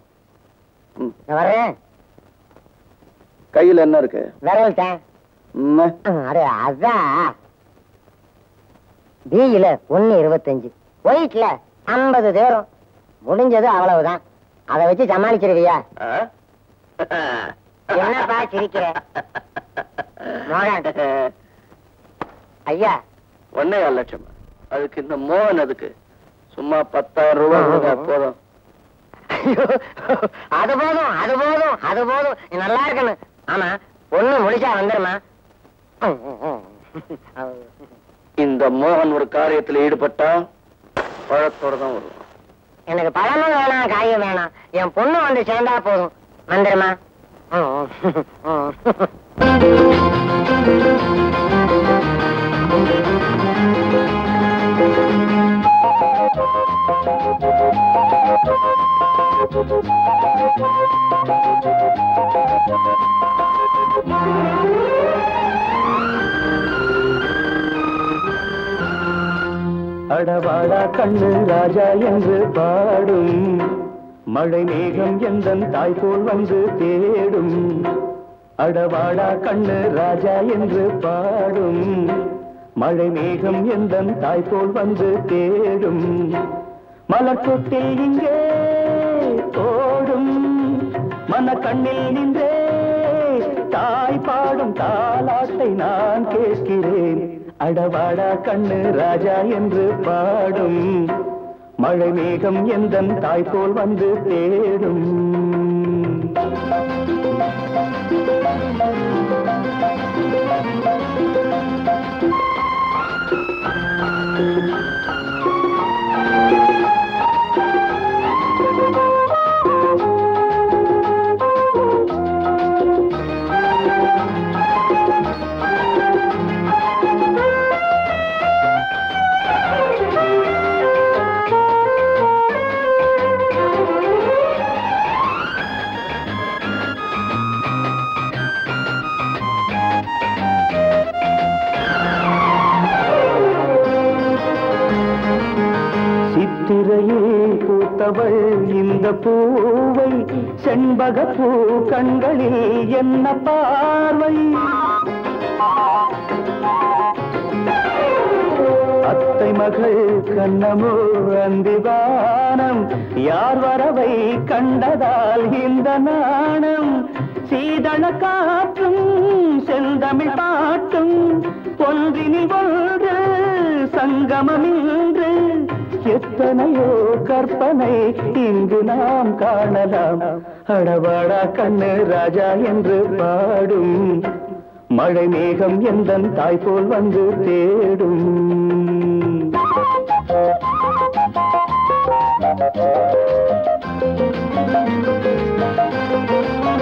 நான் வர்றேன் கையில என்ன இருக்கு? விரல் தான் அடே அதான் பியில ஒண்ணு இருபத்தஞ்சு. ஒயிட்ல ஐம்பது தேரும். முடிஞ்சது அவ்வளவுதான். அதை வச்சு சமாளிச்சிருவியா? என்னப்பா சிரிக்கிற? மோகன் ஐயா. ஒன்னே லட்சம். அதுக்கு இந்த மோகன் அதுக்கு சும்மா பத்தாயிரம் ரூபாய் போதும். அது போதும் அது போதும் அது போதும். நல்லா இருக்கணும். ஆமா பொண்ணு முடிச்சா வந்துருமா? இந்த மோகன் ஒரு காரியத்துல ஈடுபட்டா பழத்தோட தான் வருவான். எனக்கு பழமும் வேணாம் காயும் வேணாம். என் பொண்ணு வந்து சேர்ந்தா போதும். வந்துருமா? அடவாடா கண்ணு ராஜா என்று பாடும். மழை மேகம் எந்தன் தாய் போல் வந்து தேடும். அடவாடா கண்ணு ராஜா என்று பாடும். மழை மேகம் எந்தன் தாய் போல் வந்து தேடும். மலர்கொட்டில் இங்கே ஓடும். மன கண்ணில் நின்றே தாய் பாடும் தாலாட்டை நான் கேட்கிறேன். அடவாடா கண்ணு ராஜா என்று பாடும் மழை மேகம் எந்தன் தாய்போல் வந்து தேடும் பூத்தவள் இந்த பூவை செண்பக பூ கண்களில் என்ன பார்வை? அத்தை மகள் கண்ணமோ அந்திவானம் யார் வரவை கண்டதால் இந்த நாணம்? சீதள காற்றும் செந்தமிழ் பாட்டும் ஒன்றினில் ஒன்று சங்கமமின்று எத்தனையோ கற்பனை இங்கு நாம் காணலாம் அடவாடா கண்ணு ராஜா என்று பாடும் மழை மேகம் எந்த தாய் போல் வந்து தேடும்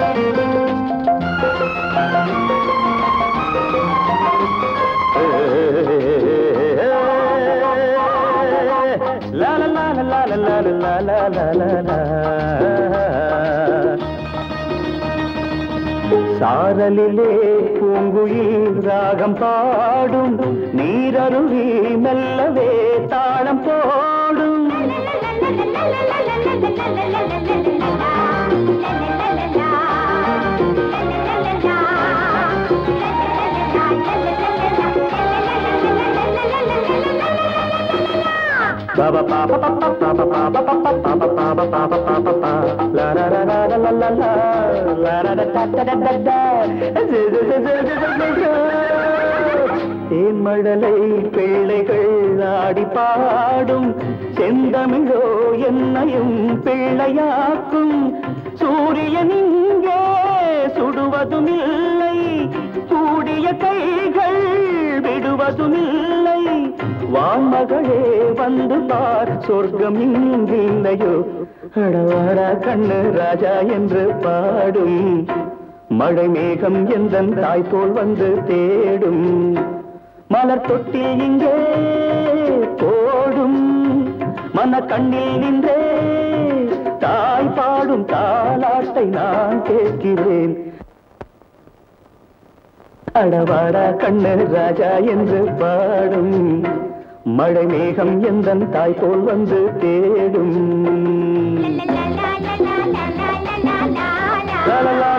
Thank you. சாரலிலே பூங்குயில் ராகம் பாடும் நீரருவி மெல்லவே தாளம் போடும் தேன்மழலை பிள்ளைகள் ஆடி பாடும் செந்தமிழோ என்னையும் பிள்ளையாக்கும். சூரியன் இங்கே சுடுவதும் இல்லை கூடிய கைகள் விடுவதும் இல்லை வான்மகளே வந்து பார் சொர்க்கம் இங்கில்லையோ அடவாடா கண்ணு ராஜா என்று பாடும். மழை மேகம் எந்தன் தாய் போல் வந்து தேடும். மலர் தொட்டி இங்கே போடும். மன கண்ணில் நின்றே தாய் பாடும் தாலாட்டை நான் கேட்கிறேன். அடவாடா கண்ணு ராஜா என்று பாடும் மழை மேகம் எந்தன் தாய் போல் வந்து தேடும் லா லா லா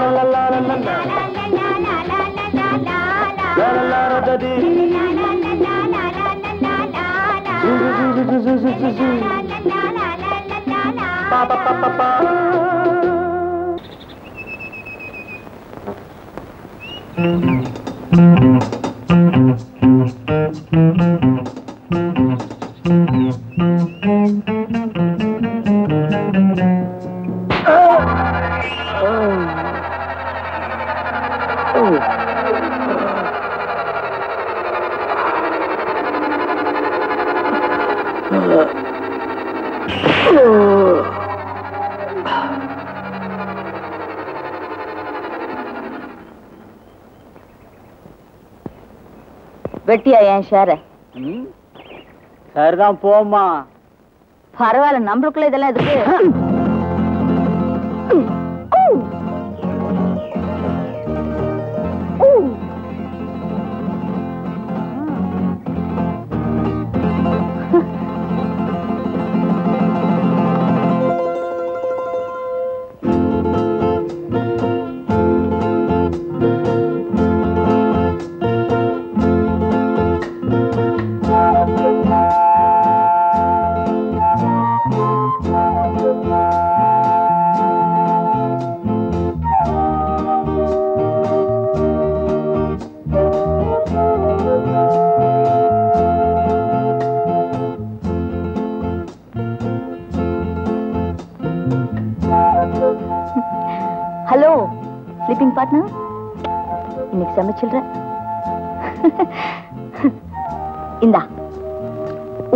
Oh. வெட்டியா என் ஷேர சரிதான் போமா பரவாயில்ல நம்மளுக்குள்ள இதெல்லாம் எதுக்கு?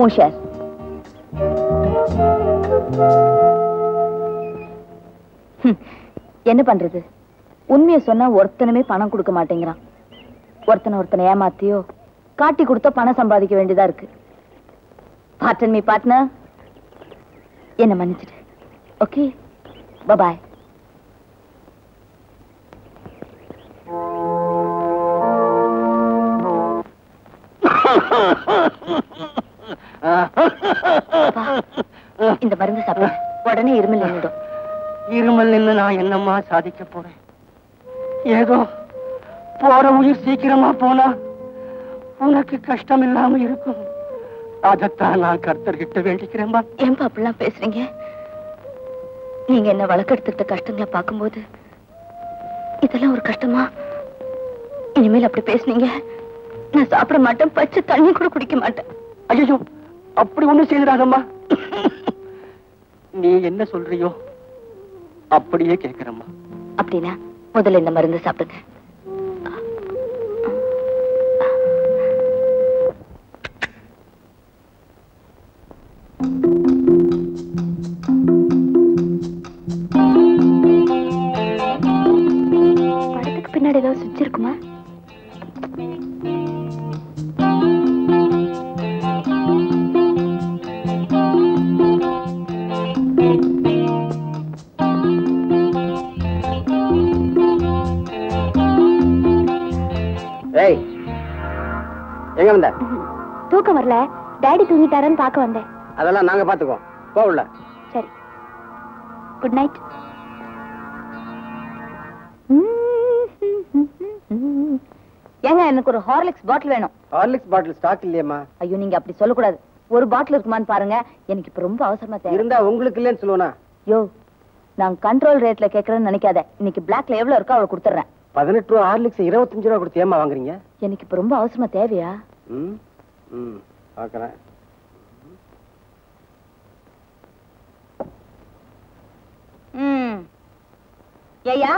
உன் hm, என்ன பண்றது? உண்மையை சொன்னா ஒருத்தனுமே பணம் கொடுக்க மாட்டேங்கிறான். ஒருத்தனை ஒருத்தனை ஏமாத்தியோ காட்டி கொடுத்தா பணம் சம்பாதிக்க வேண்டியதா இருக்கு. பார்ட்டன் மீ பார்ட்னர் என்ன மன்னிச்சிட்டு ஓகே பபாய் இந்த மருந்து சாப்பிடு. உடனே இருமல் நின்றுடும் இருமல் நின்னு நான் என்னம்மா சாதிக்க போறேன்? ஏதோ போற உயிர் சீக்கிரமா போனா உனக்கு கஷ்டம் இல்லாம இருக்கும். அதத்தான் நான் கர்த்தர்கிட்ட வேண்டிக்கிறேன்பா ஏன்பா அப்படிலாம் பேசுறீங்க? நீங்க என்ன வழக்கெடுத்துக்கிட்ட கஷ்டங்களை பார்க்கும்போது இதெல்லாம் ஒரு கஷ்டமா? இனிமேல் அப்படி பேசுனீங்க. நான் சாப்பிட மாட்டேன் பச்சை தண்ணி கூட குடிக்க மாட்டேன். ஐயோ அப்படி ஒண்ணும் செய்தாங்கம்மா நீ என்ன சொல்றியோ அப்படியே கேக்குறம்மா அப்படின்னா முதல்ல இந்த மருந்து சாப்பிடுங்க படத்துக்கு பின்னாடி ஏதாவது சுவிட்ச் இருக்குமா? எங்க வந்த? தூக்கம் வரல. டாடி தூங்கிட்டாரான்னு பார்க்க வந்தேன். அதெல்லாம் நாங்க பாத்துக்கோம் போ உள்ள. சரி. குட் நைட் ஏங்க எனக்கு ஒரு ஹார்லிக்ஸ் பாட்டில் வேணும். ஹார்லிக்ஸ் பாட்டில் ஸ்டாக் இல்லையம்மா. ஐயோ நீங்க அப்படி சொல்லக்கூடாது. ஒரு பாட்டில் இருக்குமான்னு பாருங்க. எனக்கு இப்ப ரொம்ப அவசரமா தேவை. இருந்தா உங்களுக்கு இல்லைன்னு சொல்லுவனா யோ நான் கண்ட்ரோல் ரேட்ல கேக்குறேன்னு நினைக்காத. இன்னைக்கு பிளாக்ல எவ்வளவு இருக்கோ அவளை கொடுத்துறேன் பதினெட்டு ரூபா ஹார்லிக்ஸ் இருபத்தஞ்சு ரூபா கொடுத்து ஏமா வாங்குறீங்க? எனக்கு இப்ப ரொம்ப அவசரமா தேவையா? ம் ம் பார்க்குறேன். ம். ஐயா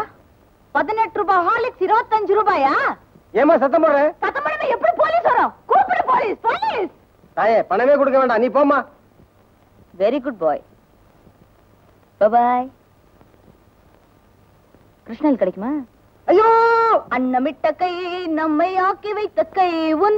பதினெட்டு ரூபாய் ஹார்லிக்ஸ் இருபத்தஞ்சு ரூபாயா? ஏமா சத்தம் போடுற? சத்தம் பண்ணாம எப்படி போலீஸ் வரும்? கூப்பிடு போலீஸ் போலீஸ். தாயே பணமே கொடுக்க வேண்டாம் நீ போம்மா. வெரி குட் பாய் பாய் கிருஷ்ணல் கிடைக்குமா? ஐயோ! அன்னமிட்ட கை நம்மை ஆக்கி வைத்த கை உன்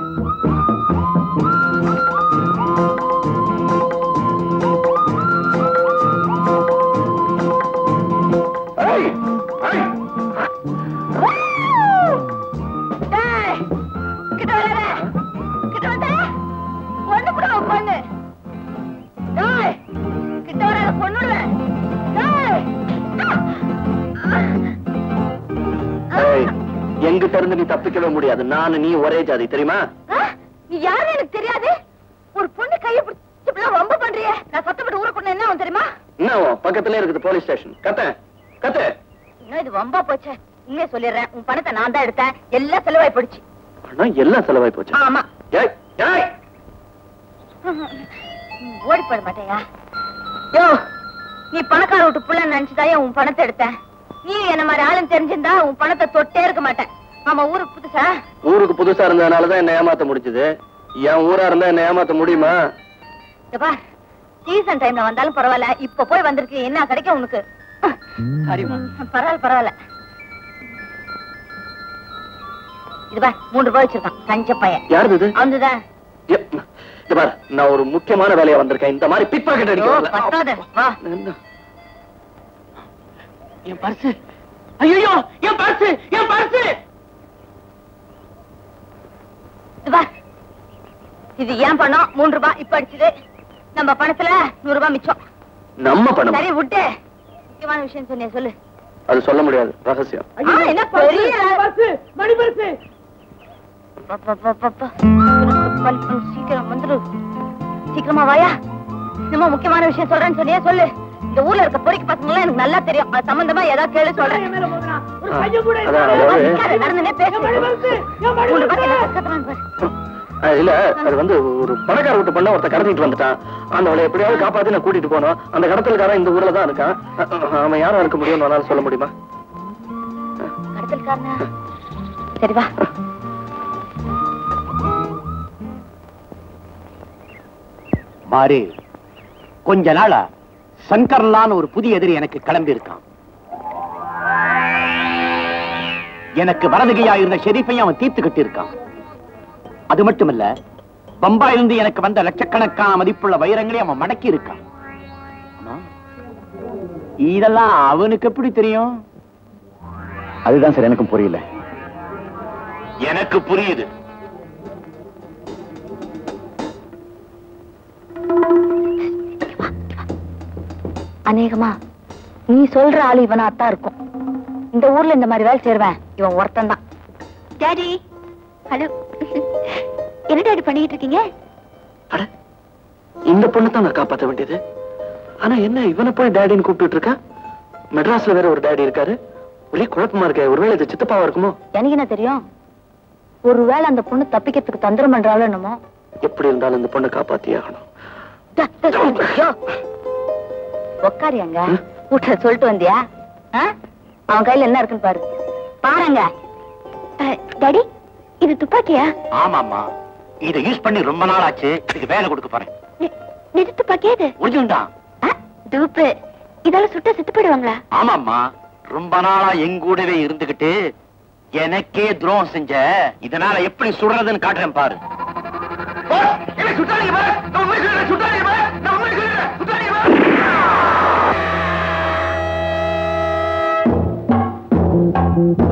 எங்கிட்ட இருந்து நீ தப்பிக்கவே முடியாது. நானு நீ ஒரே ஜாதி தெரியுமா? நீ யாருன்னு எனக்கு தெரியாது? ஒரு பொண்ணு கையை பிடிச்சு ரொம்ப பண்றியே. நான் சத்தப்பட்டு ஊரை கொண்டு என்ன தெரியுமா? என்ன பக்கத்துல இருக்குது போலீஸ் ஸ்டேஷன். கத்த கத்த இன்னும் இது வம்பா போச்சே? உண்மையை சொல்லிடுறேன். உன் பணத்தை நான் தான் எடுத்தேன். எல்லாம் செலவாய் போயிடுச்சு ஆனா எல்லாம் செலவாய் போச்சு? ஆமா. ஏய் ஏய். ஓடி போயிட மாட்டேயா? யோ நீ பணக்கார விட்டு புள்ள நினைச்சுதான் உன் பணத்தை எடுத்தேன். நீ என்ன மாதிரி ஆளுன்னு தெரிஞ்சிருந்தா உன் பணத்தை தொட்டே இருக்க மாட்டேன். ஆமா ஊருக்கு புதுசா? ஊருக்கு புதுசா இருந்ததுனாலதான் என்ன ஏமாத்த முடிஞ்சது. என் ஊரா இருந்தா என்ன ஏமாத்த முடியுமா? எப்பா சீசன் டைம்ல வந்தாலும் பரவாயில்ல இப்ப போய் வந்திருக்கு என்ன கிடைக்கும் உனக்கு? பரவாயில்ல பரவாயில்ல. இது பார் மூன்று ரூபாய் வச்சிருக்கான் கஞ்ச பையன். இது? பாரு நான் ஒரு முக்கியமான வேலையா வந்திருக்கேன். இந்த மாதிரி பிக் பாக்கெட் ஐயோ, பத்தாது. வா. அடிக்க என் பர்ஸ் ஐயோ என் பர்ஸ் என் பர்ஸ் இது ஏன் பணம்? மூன்று ரூபாய் இப்ப அடிச்சது. நம்ம பணத்துல நூறு ரூபாய் மிச்சம். நம்ம பணம்? சரி விட்டு. முக்கியமான விஷயம் சொன்னிய சொல்லு. அது சொல்ல முடியாது. ரகசியம். ஆ, என்ன பெரிய மணி பர்ஸ் சீக்கிரம் வந்துரு சீக்கிரமா வாயா. நம்ம முக்கியமான விஷயம் சொல்றேன்னு சொன்னியே சொல்லு. இந்த ஊர்ல இருக்க பொறிக்கு பசங்க எனக்கு நல்லா தெரியும். அது சம்பந்தமா ஏதாவது கேளு சொல்றேன். இல்ல அது வந்து ஒரு பணக்கார வீட்டு பண்ண ஒருத்த கடத்திட்டு வந்துட்டான். அந்த அவளை எப்படியாவது காப்பாத்தி நான் கூட்டிட்டு போனோம். அந்த கடத்தல்காரன் இந்த ஊர்ல தான் இருக்கான். அவன் யாரும் இருக்க முடியும் அவனால சொல்ல முடியுமா? கடத்தல்காரனா? சரி வா. மாறு கொஞ்ச நாளா சங்கர்லான்னு ஒரு புதிய எதிரி எனக்கு கிளம்பி இருக்கான் எனக்கு வரதுகையா இருந்த ஷெரீஃபையும் அவன் தீர்த்து கட்டி இருக்கான் அது மட்டுமல்ல பம்பாயிலிருந்து எனக்கு வந்த லட்சக்கணக்கான மதிப்புள்ள வைரங்களையும் அவன் மடக்கி இருக்கான் இதெல்லாம் அவனுக்கு எப்படி தெரியும்? அதுதான் சார் எனக்கும் புரியல. எனக்கு புரியுது. அநேகமா நீ சொல்ற ஆளு இவனாத்தான் இருக்கும். இந்த ஊர்ல இந்த மாதிரி வேலை செய்வேன் இவன் ஒருத்தன் தான் டாடி ஹலோ என்ன டாடி பண்ணிட்டு இருக்கீங்க? அட இந்த பொண்ணை தான் நான் காப்பாத்த வேண்டியது. ஆனா என்ன இவனை போய் டேடின்னு கூப்பிட்டு இருக்கா? மெட்ராஸ்ல வேற ஒரு டேடி இருக்காரு. ஒரே குழப்பமா இருக்க ஒருவேளை இது சித்தப்பாவா இருக்குமோ? எனக்கு என்ன தெரியும்? ஒருவேளை அந்த பொண்ணு தப்பிக்கிறதுக்கு தந்திரம் பண்றாளோ என்னமோ? எப்படி இருந்தாலும் இந்த பொண்ணை ஆகணும். ஐயோ. உக்காரியாங்க. வீட்டுல சொல்லிட்டு வந்தியா? ஆ? அவன் கையில என்ன இருக்குன்னு பாரு. பாருங்க. டாடி இது துப்பாக்கியா? ஆமாமா இதை யூஸ் பண்ணி ரொம்ப நாள் ஆச்சு இதுக்கு வேலை கொடுக்க போறேன். நி- நிஜ துப்பாக்கியா இது ஒரிஜினல் தூப்பு. இதால சுட்ட செத்து போயிடுவாங்களா? ஆமாம்மா. ரொம்ப நாளா எங்க கூடவே இருந்துகிட்டு எனக்கே துரோகம் செஞ்ச இதனால எப்படி சுடுறதுன்னு காட்டுறேன் பாரு.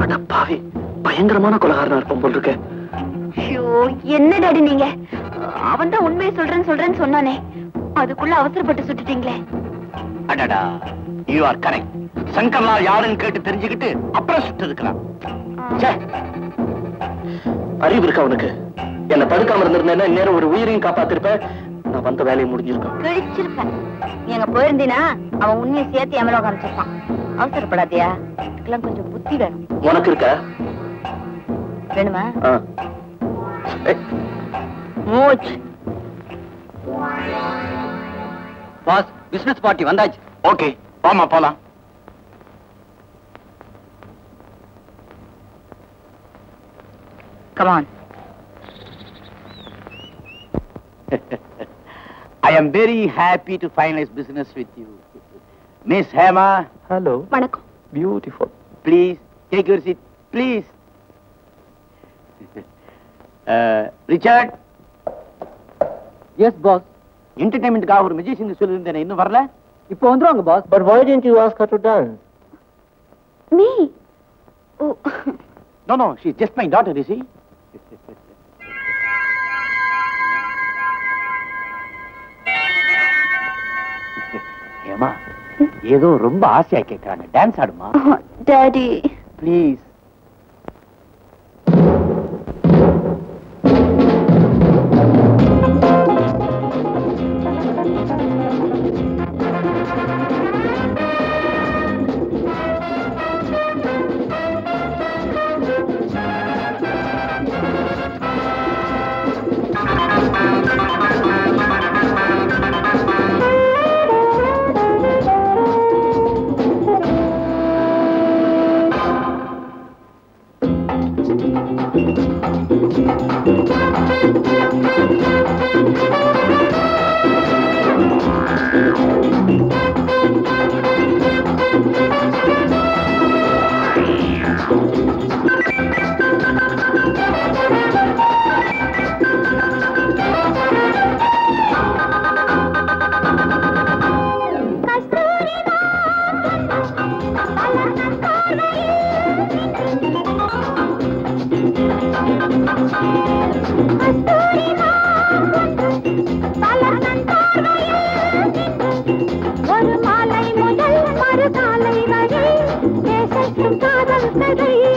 அட பாவி பயங்கரமான கொலகாரனா இருப்பான் போல் இருக்க. ஐயோ என்ன டாடி நீங்க? அவன் தான் உண்மையை சொல்றேன்னு சொல்றேன்னு சொன்னானே. அதுக்குள்ள அவசரப்பட்டு சுட்டுட்டீங்களே. அடடா யூ ஆர் கரெக்ட் சங்கர்லால் யாருன்னு கேட்டு தெரிஞ்சுக்கிட்டு அப்புறம் சுட்டு இருக்கிறான் அறிவு இருக்கா உனக்கு? என்ன தடுக்காம இருந்திருந்தேன்னா நேரம் ஒரு உயிரையும் காப்பாத்திருப்பேன். நான் வந்த வேலையை முடிஞ்சிருக்கேன் கிழிச்சிருப்பேன். நீ அங்க போயிருந்தீனா அவன் உண்மையை சேர்த்து எமலோ காமிச்சிருப்பான் அவசரப்படாதியா. இதுக்கெல்லாம் கொஞ்சம் புத்தி வேணும். உனக்கு இருக்கா? வேணுமா? மூச்சு. பாஸ் பிசினஸ் பார்ட்டி வந்தாச்சு. ஓகே வாமா போலாம். Come on I am very happy to finalize business with you. Miss Hema, hello வணக்கம் beautiful please take your seat, please. uh, Richard. Yes boss என்டர்டைன்மெண்ட்டுக்காக ஒரு மியூசிஷியன் சொல்லியிருந்தேன் இன்னும் வரல இப்போ வந்துருவாங்க boss but why didn't you ask her to dance me no no she just my daughter is Hema ஏதோ ரொம்ப ஆசையா கேட்கறாங்க டான்ஸ் ஆடுமா? டாடி ப்ளீஸ் காதல் கதை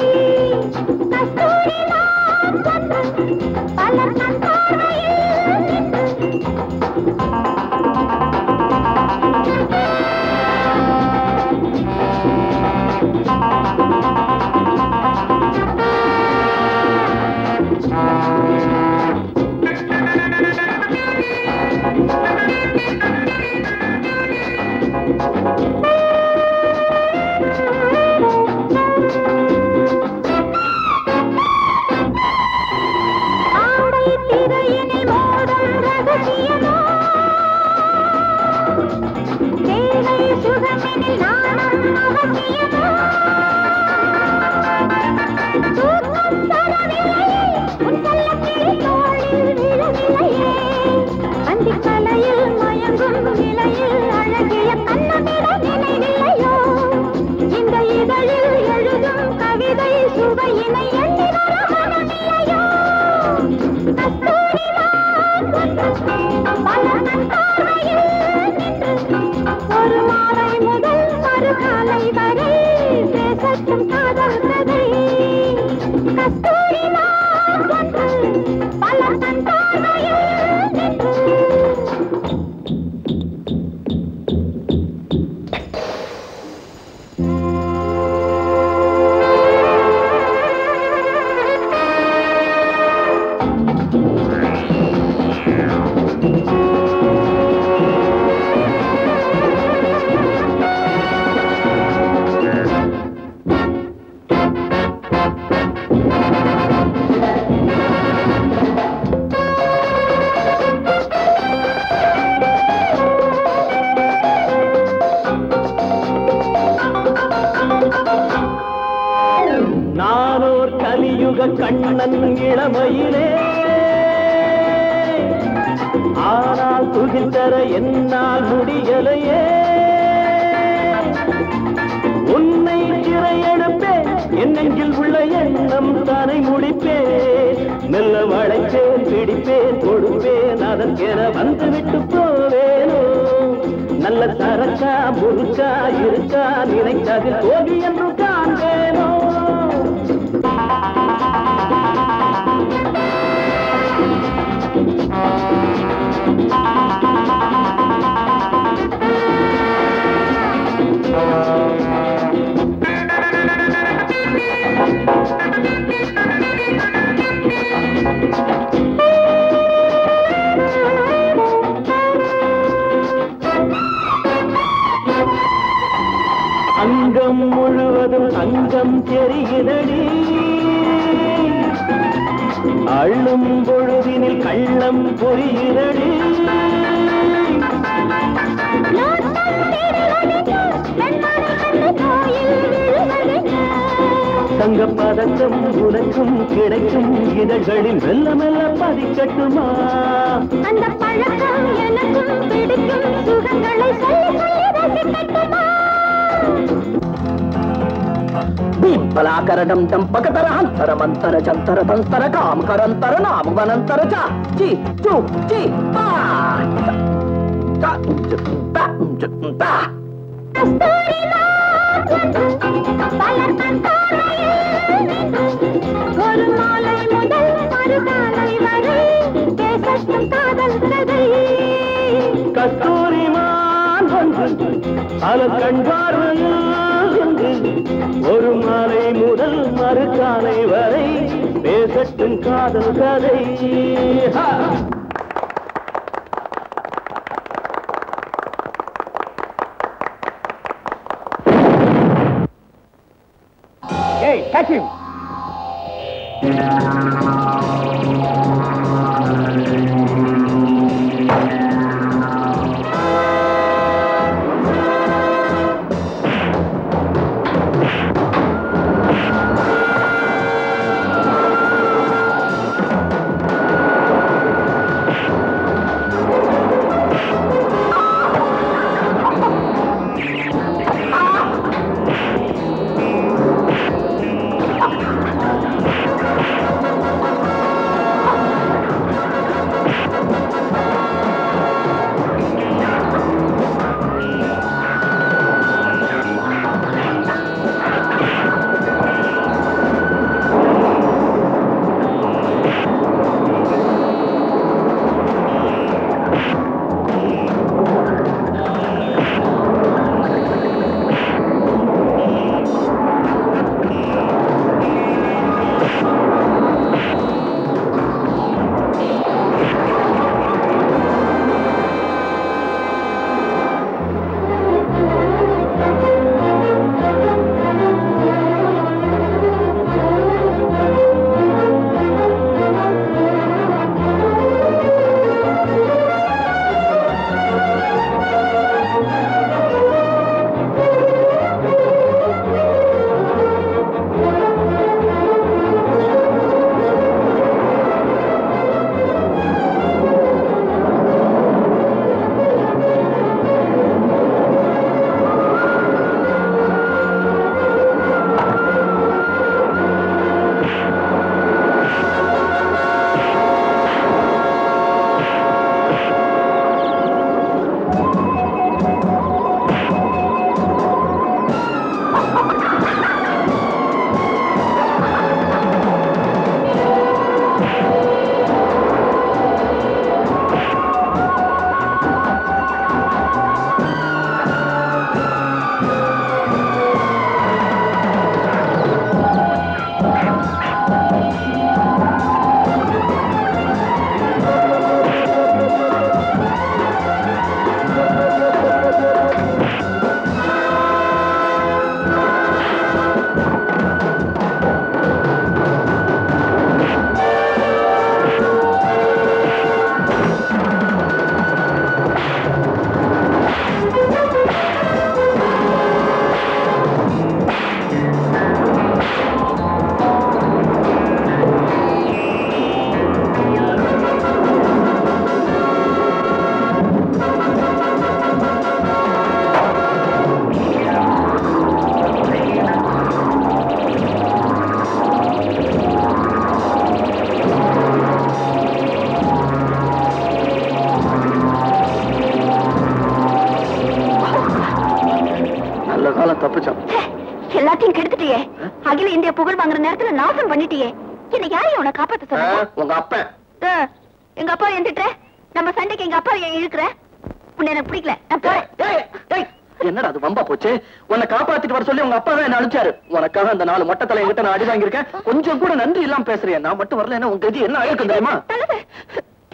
வாங்கியிருக்கேன். கொஞ்சம் கூட நன்றி இல்லாம பேசுறேன் நான் மட்டும் வரல உங்க கதி என்ன ஆயிருக்கும் தெரியுமா?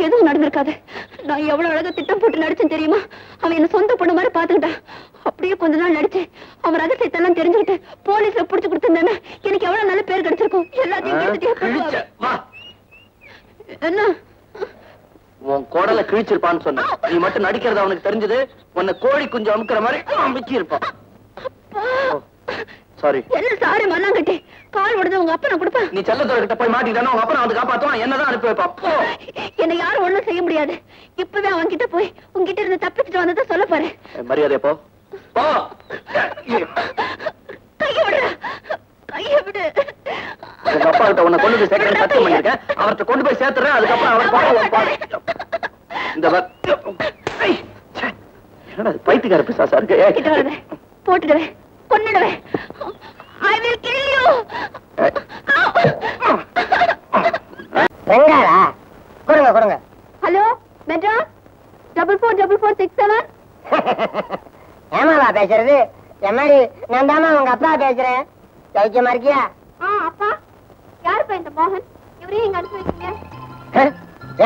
எதுவும் நடந்திருக்காது. நான் எவ்வளவு அழகா திட்டம் போட்டு நடிச்சேன் தெரியுமா? அவன் என்ன சொந்த பொண்ணு மாதிரி பாத்துக்கிட்டான் அப்படியே கொஞ்ச நாள் நடிச்சு அவன் ரகசியத்தை எல்லாம் தெரிஞ்சுக்கிட்டு போலீஸ்ல புடிச்சு கொடுத்திருந்தேன்னா எனக்கு எவ்வளவு நல்ல பேர் கிடைச்சிருக்கும்? எல்லாத்தையும் என்ன? உன் குடல கிழிச்சிருப்பான்னு சொன்னேன் நீ மட்டும் நடிக்கிறது அவனுக்கு தெரிஞ்சது உன்னை கோழி குஞ்சு அமுக்குற மாதிரி அமுக்கி இருப்பான் சாரி என்ன சாரி மண்ணாங்கட்டி கால் உடஞ்ச உங்க அப்பா நான் கொடுப்பேன் நீ செல்லத்தோட கிட்ட போய் மாட்டிக்கிட்டானா உங்க அப்பா வந்து காப்பாத்துவான். என்னதான் அனுப்பி வைப்பா. என்னை யாரும் ஒண்ணும் செய்ய முடியாது. இப்பவே அவன் கிட்ட போய் உன்கிட்ட இருந்து தப்பிச்சுட்டு வந்ததை சொல்ல பாரு மரியாதை போ. போ. கைய விடு. கைய விடு. உங்க அப்பா கிட்ட உன்னை கொண்டு போய் சேர்க்கறேன்னு சத்தியம் பண்ணிருக்கேன் அவர்கிட்ட கொண்டு போய் சேர்த்துறேன் அதுக்கப்புறம் அவர் பாரு. இந்த. என்னடா பைத்தியக்கார பிசாசா இருக்கு? போட்டுடுவேன் கொன்னுடுவேன். ஐ வில் கில் யூ வெங்காரா கொடுங்க கொடுங்க. Hello Madras double four double four six seven ஏமாவா பேசுறது? எம்மாடி நான் தாமா உங்க அப்பா பேசுறேன். சௌக்கியமா இருக்கியா ஆ அப்பா. யாருப்பா இந்த மோகன்? இவரையும் இங்க அனுப்பி வைக்கீங்க ஹ?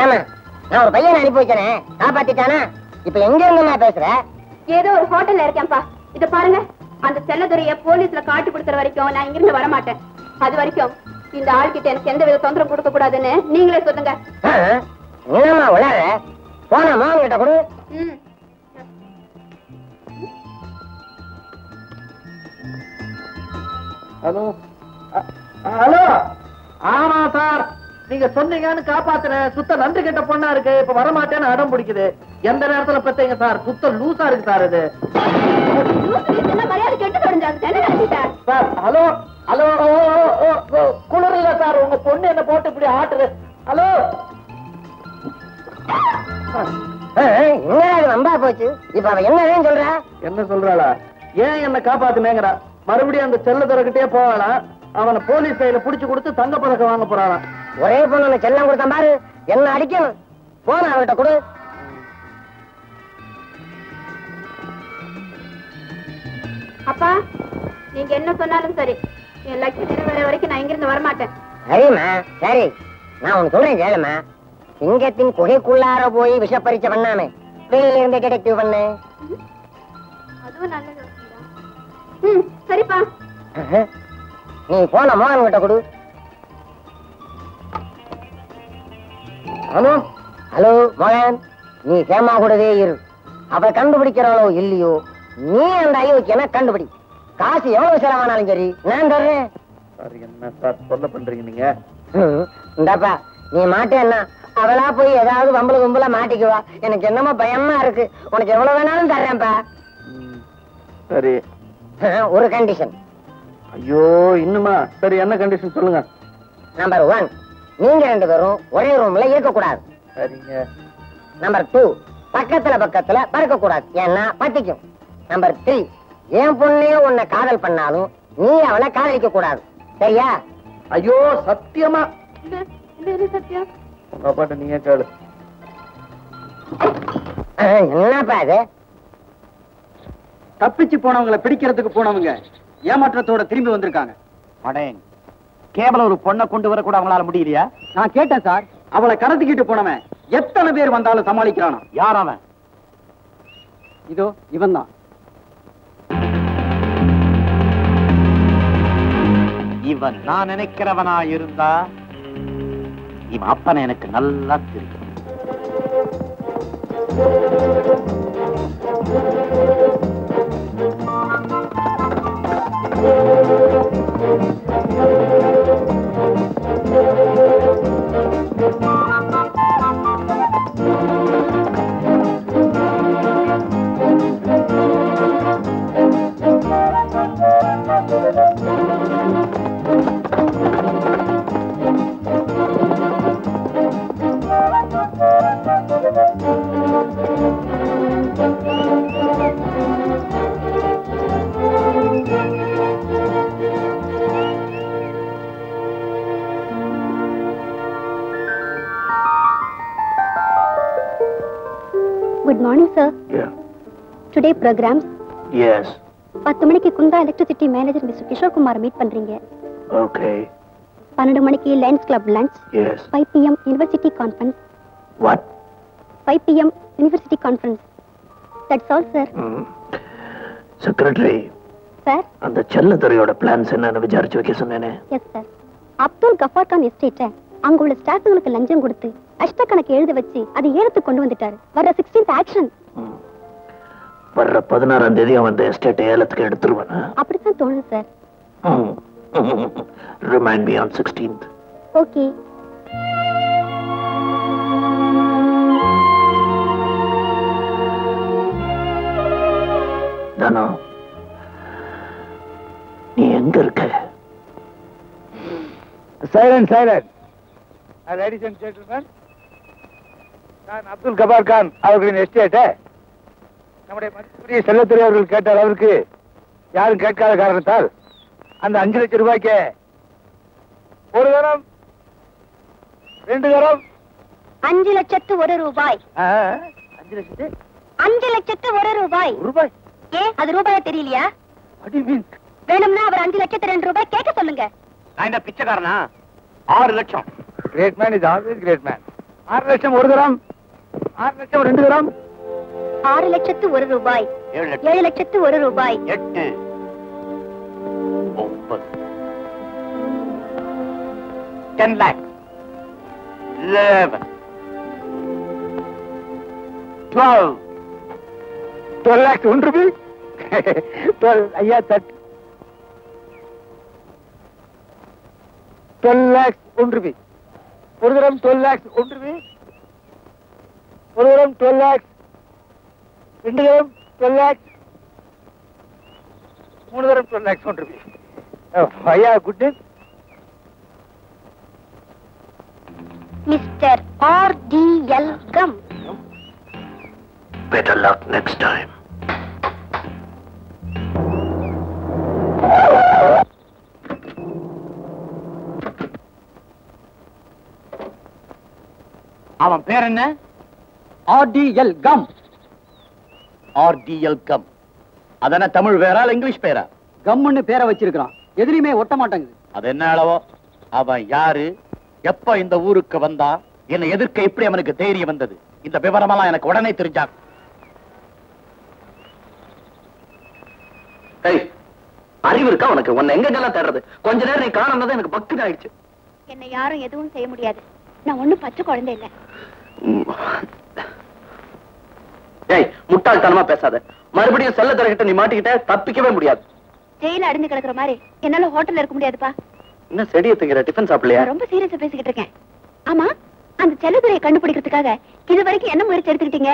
ஏமா நான் ஒரு பையனை அனுப்பி வச்சனே. காப்பாத்திட்டானா? இப்ப எங்க இருந்துமா பேசுற? ஏதோ ஒரு ஹோட்டல்ல இருக்கேன்ப்பா. இத பாருங்க. அந்த செல்லதுரைய போலீஸ்ல காட்டி கொடுக்கற வரைக்கும் நான் இங்கிருந்து வர மாட்டேன் அது வரைக்கும் இந்த ஆள்கிட்ட எனக்கு எந்த வித தொந்தரவு கொடுக்க கூடாதுன்னு நீங்களே சொல்லுங்க. போன கிட்ட கொடு. ஹலோ. ஹலோ. ஆமா சார். நீங்க சொன்னீங்கன்னு காப்பாத்துறேன் சுத்த நன்றி கெட்ட பொண்ணா இருக்கு. இப்ப வரமாட்டேன்னு அடம் பிடிக்குது. எந்த நேரத்துல பத்தீங்க சார்? சுத்த லூசா இருக்கு சார் இது. என்ன என்ன சார் ஹலோ ஹலோ ஓ, ஓ, ஓ, ஓ, குளிர் இல்ல சார் உங்க பொண்ணு என்ன போட்டு இப்படி ஆட்டுது. ஹலோ. வம்பா போச்சு? இப்ப அவ என்னதான் சொல்றா? என்ன சொல்றாளா? ஏன் என்ன காப்பாத்துனேங்கிறா? மறுபடியும் அந்த செல்ல துறக்கிட்டே போவாளாம் அவனை போலீஸ் கையில புடிச்சு கொடுத்து தங்க பதக்கம் வாங்க போறாளாம் ஒரே பொண்ணு செல்லம் கொடுத்தான் பாரு. என்ன அடிக்கணும் போன அவகிட்ட கொடு. அப்பா நீங்க என்ன சொன்னாலும் சரி. என் லட்சிய நிறைவேற வரைக்கும் நான் இங்கிருந்து வர மாட்டேன் சரிம்மா சரி. நான் உனக்கு சொல்றேன் கேளுமா சிங்கத்தின் குகைக்குள்ளார போய் விஷ பரீட்சை பண்ணாமே வெளியில இருந்து டிடெக்டிவ் பண்ணு. அதுவும் நல்ல யோசனைதான். ம் சரிப்பா. நீ போன மோகன் கிட்ட கொடு. ஹலோ ஹலோ மோகன் நீ சேமா கூடவே இரு. அவ கண்டுபிடிக்கிறாளோ இல்லையோ நீ அந்த அயோக்கியனை கண்டுபிடி. காசு எவ்வளவு செலவானாலும் சரி நான் தர்றேன். சார் என்ன சார் சொல்ல பண்றீங்க நீங்க? இந்தாப்பா நீ மாட்டேன்னா அவளா போய் ஏதாவது வம்பல கும்பல மாட்டிக்குவா எனக்கு என்னமோ பயமா இருக்கு. உனக்கு எவ்வளவு வேணாலும் தர்றேன்ப்பா. சரி. ஒரு கண்டிஷன் ஐயோ இன்னுமா? சரி என்ன கண்டிஷன் சொல்லுங்க. நம்பர் ஒன் நீங்க ரெண்டு பேரும் ஒரே ரூம்ல இருக்க கூடாது சரிங்க. நம்பர் டூ பக்கத்துல பக்கத்துல பறக்க கூடாது ஏன்னா பத்திக்கும் நம்பர் த்ரீ என் பொண்ணே உன்னை காதல் பண்ணாலும் நீ அவளை காதலிக்க கூடாது சரியா? ஐயோ சத்தியமா? சத்யா? உங்க அப்பாட்ட நீங்க கேளு. என்னப்பா இது? தப்பிச்சு போனவங்களை பிடிக்கிறதுக்கு போனவங்க. ஏமாற்றத்தோட திரும்பி வந்திருக்காங்க. அடேங் கேவலம் ஒரு பொண்ணை கொண்டு வர கூட அவங்களால முடியலையா? நான் கேட்டேன் சார். அவளை கடத்திக்கிட்டு போனவன் எத்தனை பேர் வந்தாலும் சமாளிக்கிறானா? யார் அவன்? இதோ இவன் தான் இவன் நான் நினைக்கிறவனா இருந்தா? இவன் அப்பனை எனக்கு நல்லா தெரியும். Morning sir Yeah. Today programs Yes. பத்து மணிக்கு Kundah electricity manager mister Kishore Kumar meet பண்றீங்க. Okay. பன்னெண்டு மணிக்கு Lions club lunch. Five PM university conference What? Five PM university conference that's all sir secretary sir அந்த செல்லத்துறையோட plans என்னன்னு விசாரிச்சு வைக்க சொன்னேனே. எஸ் சார் அப்துல் கஃபார் கான் எஸ்டேட்டை அங்க உள்ள ஸ்டாஃப்களுக்கு லஞ்சம் கொடுத்து அஷ்ட கணக்கு எழுத வச்சு அதை ஏலத்து கொண்டு வந்துட்டாரு. வர சிக்ஸ்டீன்த் ஆக்ஷன் வர்ற பதினாறாம் தேதி அவன் அந்த எஸ்டேட்டை ஏலத்துக்கு எடுத்துருவானா? அப்படித்தான் தோணுது sir remind me on sixteenth okay தானோ நீ எங்க இருக்க? Silent silent ladies and gentlemen நான் அப்துல் கபார் கான் அவர்களின் எஸ்டேட்டை நம்முடைய மதிப்புரிய செல்லத்துறை அவர்கள் கேட்ட அளவிற்கு யாரும் கேட்காத காரணத்தால் அந்த அஞ்சு லட்சம் ரூபாய்க்கு ஒரு தரம் ரெண்டு தரம் அஞ்சு லட்சத்து ஒரு ரூபாய். அஞ்சு லட்சத்து? அஞ்சு லட்சத்து ஒரு ரூபாய். ரூபாய்? ஏ அது ரூபாயா தெரியலையா? வேணும்னா அவர் அஞ்சு லட்சத்து ரெண்டு ரூபாய் கேட்க சொல்லுங்க. நான் என்ன பிச்சைக்காரனா? ஆறு லட்சம். Great man is always great man ஆறு லட்சம் ஒரு தரம் ஆறு லட்சம் ரெண்டு தரம் ஆறு லட்சத்து ஒரு ரூபாய். ஏழு லட்சத்து ஒரு ரூபாய். எட்டு. ஒன்பது. Ten lakh eleven twelve twelve lakhs one rupee twelve ஐயா that twelve lakhs one rupee ஒரு தரம் டுவெல் லேக்ஸ் ஒன் ருபி ஒரு தரம் டுவெல் லேக்ஸ் ரெண்டு தரம் டுவெல் லேக்ஸ் மூணு தரம் டுவெல் லேக்ஸ் ஒன் ஐயா good mister R D L come Better luck next time. அவன் பேர் என்ன? ஆர்டிஎல் கம் ஆர்டிஎல் கம் அதென்ன தமிழ் இல்ல இங்கிலீஷ் பேரா? கம்முன்னு பேரை வச்சிருக்கிறான். எதுலயுமே ஒட்ட மாட்டேங்குது அது என்ன அளவோ? அவன் யாரு? எப்ப இந்த ஊருக்கு வந்தா? என்னை எதிர்க்க எப்படி அவனுக்கு தைரியம் வந்தது? இந்த விவரமெல்லாம் எனக்கு உடனே தெரிஞ்சா ஏய், அறிவு இருக்கா உனக்கு? உன்னை எங்கெங்கெல்லாம் தேடுறது? கொஞ்ச நேரம் நீ காணாமதான் எனக்கு பக்குன்னு ஆயிடுச்சு. என்னை யாரும் எதுவும் செய்ய முடியாது. நான் ஒண்ணும் பச்சை குழந்தை இல்ல. ஏய் முட்டாள்தனமா பேசாத. மறுபடியும் செல்ல கிட்ட நீ மாட்டிக்கிட்ட தப்பிக்கவே முடியாது. ஜெயில அடைஞ்சு கிடக்குற மாதிரி என்னால ஹோட்டல்ல இருக்க முடியாதுப்பா. என்ன செடியை தூக்கிற டிஃபன் சாப்பிடலையா? ரொம்ப சீரியஸா பேசிக்கிட்டு இருக்கேன். ஆமா அந்த செல்லதுரையை கண்டுபிடிக்கிறதுக்காக இது வரைக்கும் என்ன முயற்சி எடுத்துக்கிட்டீங்க?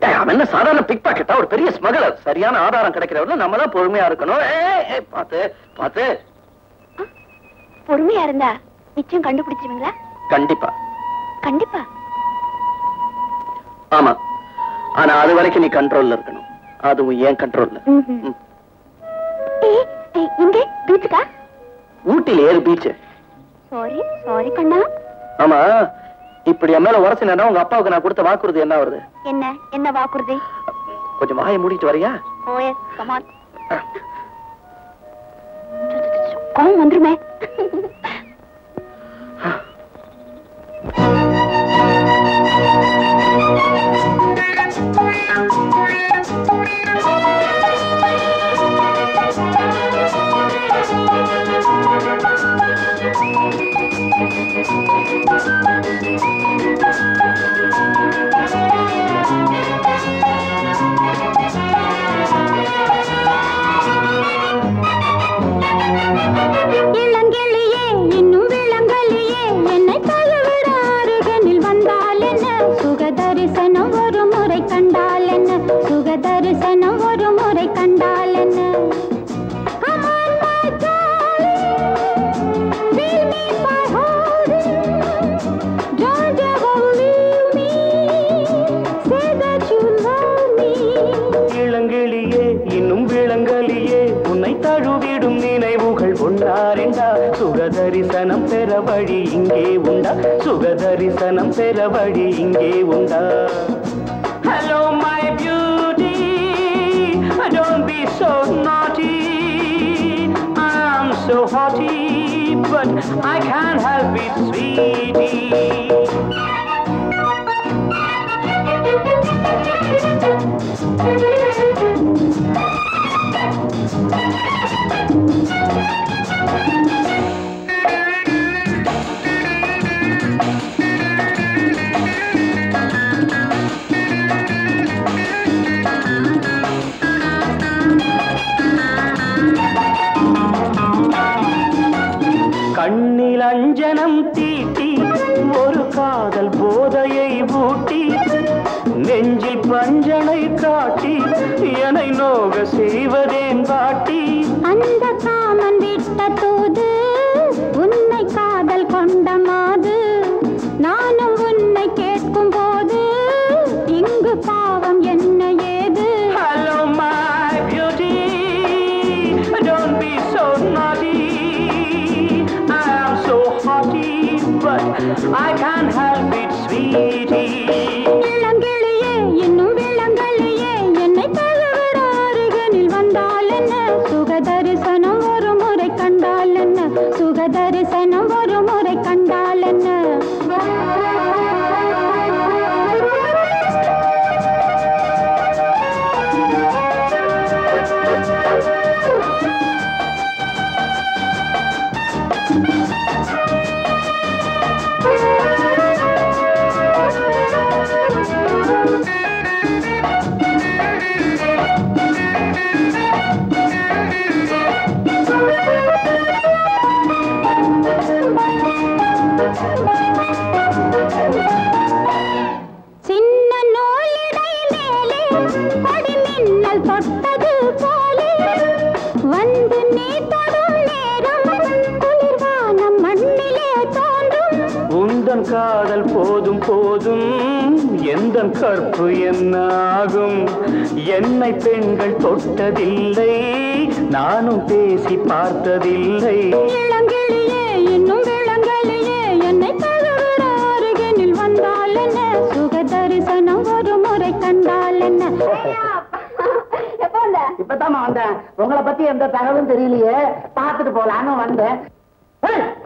ஏய், அவன் என்ன சாதாரண பிக் பாக்கெட்டா ஒரு பெரிய ஸ்மகலர் சரியான ஆதாரம் கிடைக்கிறவங்க நம்ம தான் பொறுமையா இருக்கணும். பாத்து பாத்து பொறுமையா இருந்தா நிச்சயம் கண்டுபிடிச்சிருவீங்களா? கண்டிப்பா. கண்டிப்பா. ஆமா. ஆனா அது வரைக்கும் நீ கண்ட்ரோல்ல இருக்கணும். அதுவும் ஏன் கண்ட்ரோல்ல இங்க பீச்சுக்கா? ஊட்டில ஏறு பீச் சாரி சாரி கண்ணா. ஆமா இப்படி என் மேல உரசினா உங்க அப்பாவுக்கு நான் கொடுத்த வாக்குறுதி என்ன வருது? என்ன என்ன வாக்குறுதி? கொஞ்சம் வாயை மூடிட்டு வரியா? ஓஎஸ் கமான் கோவம் வந்துருமே. இங்கே உண்டா சுகதரிசனம் பெற வழி இங்கே உண்டா Hello, my beauty. Don't be so naughty. I'm so haughty, but I can't help it, sweetie. கண்ணில் பஞ்சனை காட்டி என்னை நோக செய்வதேன் பாட்டி. அந்த கற்பு என்ன ஆகும் என்னை பெண்கள் தொட்டதில்லை நானும் பேசி பார்த்ததில்லை. இப்பதான் வந்தேன். உங்களை பத்தி எந்த தகவலும் தெரியலையே. பார்த்துட்டு போலான்னு வந்தேன்.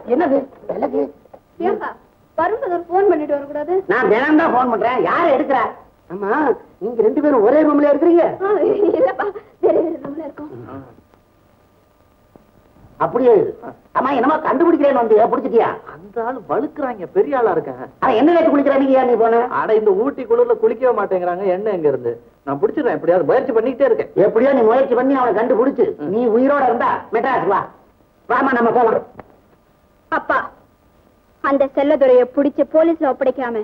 என்னது? விலகு? வரும்போது போன் பண்ணிட்டு வரக்கூடாது. நான் தினம் தான் போன் பண்றேன். யார எடுக்கிற? ஆமா நீங்க ரெண்டு பேரும் ஒரே ரூம்ல இருக்கிறீங்க. இல்லப்பா வேற வேற ரூம்ல இருக்கோம். அப்படியே. ஆமா என்னமா கண்டுபிடிக்கிறேன்னு வந்து பிடிச்சிட்டியா? அந்த ஆள் வழுக்குறாங்க. பெரிய ஆளா இருக்கேன் அவன் என்ன வச்சு குளிக்கிற நீங்க நீ போன ஆனா இந்த ஊட்டி குளிர்ல குளிக்கவே மாட்டேங்கிறாங்க. என்ன எங்க இருந்து? நான் பிடிச்சிடுறேன். எப்படியாவது முயற்சி பண்ணிக்கிட்டே இருக்கேன். எப்படியோ நீ முயற்சி பண்ணி அவனை கண்டுபிடிச்சு. நீ உயிரோட இருந்தா மெட்ராஸ் வா. வாமா நம்ம போலாம். அப்பா அந்த செல்லதுரைய பிடிச்சு போலீஸ்ல ஒப்படைக்காம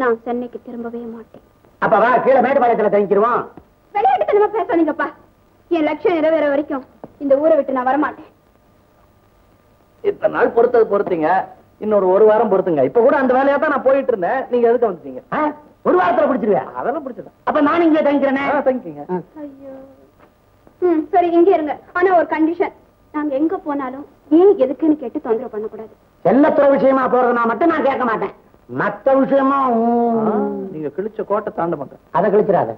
நான் சென்னைக்கு திரும்பவே மாட்டேன். அப்ப வா கீழே மேட்டுப்பாளையத்துல தங்கிக்கிறோம் விளையாட்டுத்தனமா பேசாதீங்கப்பா. என் லட்சியம் நிறைவேற வரைக்கும் இந்த ஊரை விட்டு நான் வரமாட்டேன். இத்தனை நாள் பொறுத்தது பொறுத்தீங்க. இன்னொரு ஒரு வாரம் பொறுத்துங்க. இப்ப கூட அந்த வேலையா தான் நான் போயிட்டு இருந்தேன். நீங்க எதுக்கு வந்துட்டீங்க? ஒரு வாரத்துல பிடிச்சிருவேன் அதெல்லாம் பிடிச்சதான் அப்ப நானும் இங்கே தங்கிக்கிறேனே? தங்கிக்கீங்க. சரி இங்க இருங்க. ஆனா ஒரு கண்டிஷன் நாங்க எங்க போனாலும் ஏன் எதுக்குன்னு கேட்டு தொந்தரவு பண்ணக்கூடாது. செல்லத்துறை விஷயமா போறதுனா மட்டும் நான் கேட்க மாட்டேன். மத்த விஷயமா நீங்க கிழிச்ச கோட்டை தாண்ட மாட்டேன். அதை கழிச்சிடாத.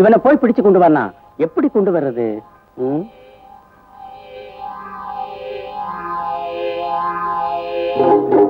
இவனை போய் பிடிச்சு கொண்டு வரலாம் எப்படி கொண்டு வர்றது? ம்? ஆ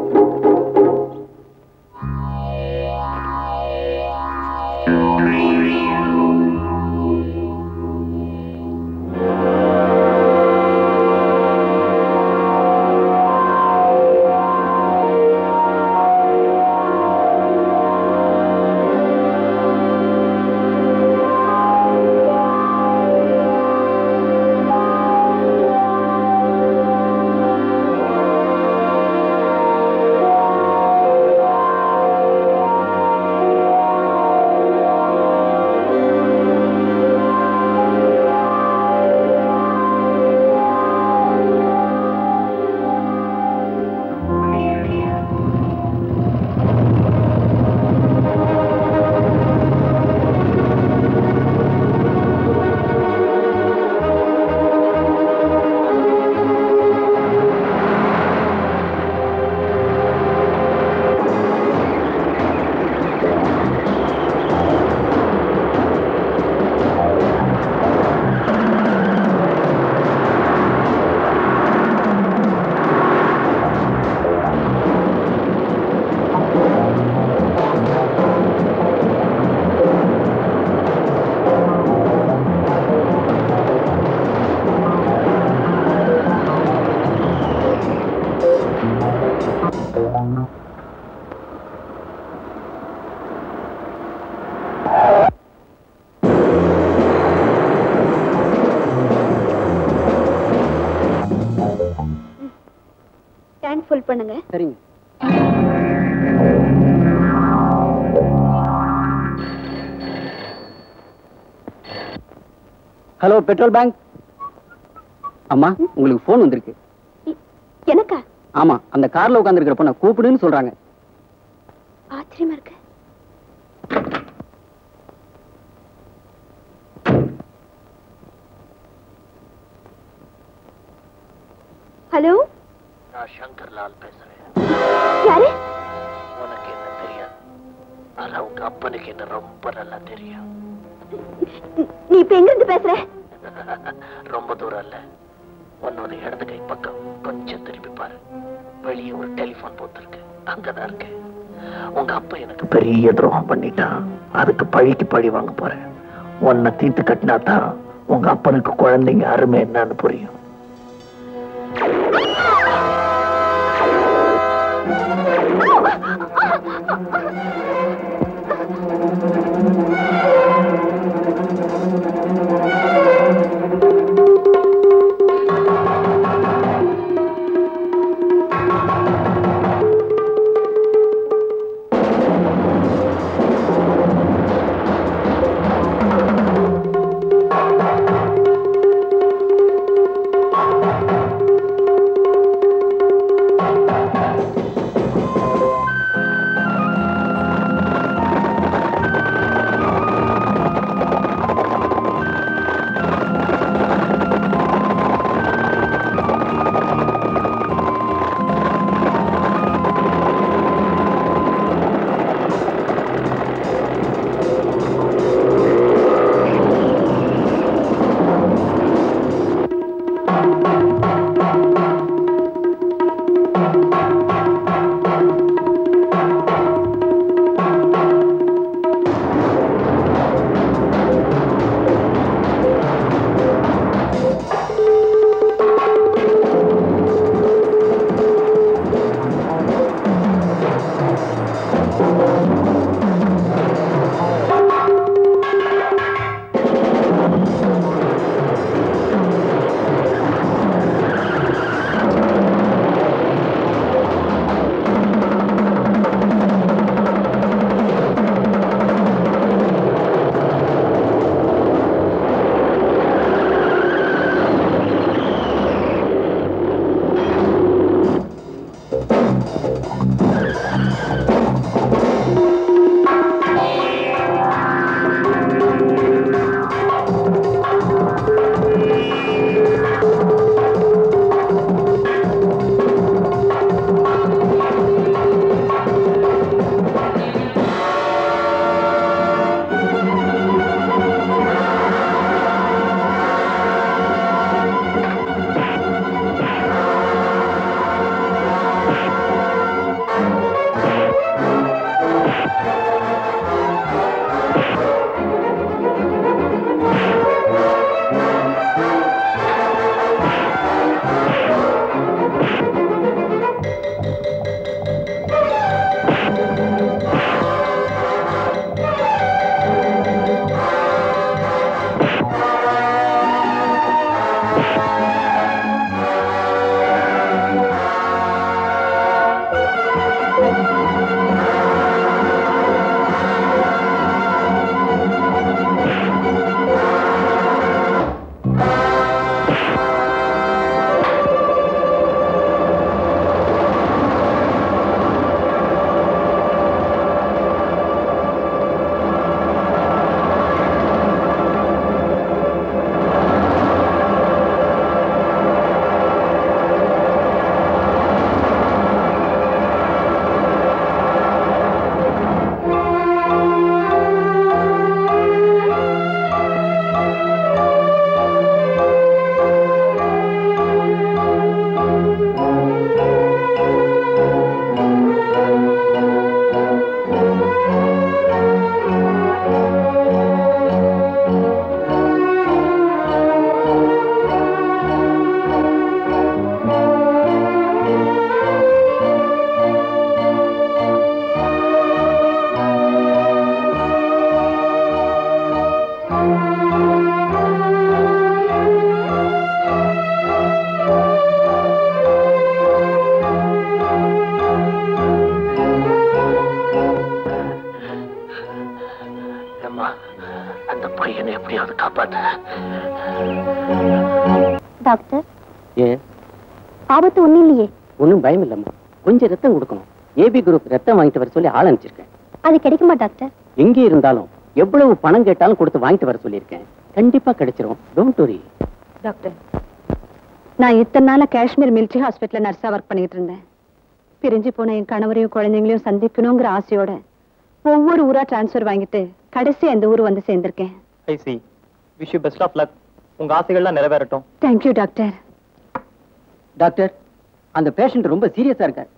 பெட்ரோல் பேங்க் அம்மா உங்களுக்கு ஃபோன் வந்திருக்கு. எனக்கா? ஆமா அந்த கார்ல உட்காந்துருக்கிற பொண்ணை கூப்பிடுன்னு சொல்றாங்க. அதுக்கு பழிக்கு பழி வாங்க போறேன். உன்னை தீர்த்து கட்டினா தான் உங்க அப்பனுக்கு குழந்தைங்க அருமை என்னன்னு புரியும். ஆள் அனுப்பிச்சிருக்கேன். அது கிடைக்குமா டாக்டர்? எங்கே இருந்தாலும் எவ்வளவு பணம் கேட்டாலும் கொடுத்து வாங்கிட்டு வர சொல்லியிருக்கேன். கண்டிப்பா கிடைச்சிரும். Don't worry doctor. நான் இத்தனை நாளா காஷ்மீர் மிலிட்ரி ஹாஸ்பிட்டல்ல நர்ஸா ஒர்க் பண்ணிட்டு இருந்தேன். பிரிஞ்சு போன என் கணவரையும் குழந்தைங்களையும் சந்திக்கணுங்கிற ஆசையோட ஒவ்வொரு ஊரா டிரான்ஸ்ஃபர் வாங்கிட்டு கடைசி அந்த ஊர் வந்து சேர்ந்திருக்கேன். I see wish you best of luck உங்க ஆசைகள்லாம் நிறைவேறட்டும். Thank you doctor. டாக்டர் அந்த பேஷண்ட் ரொம்ப சீரியஸா இருக்கார்.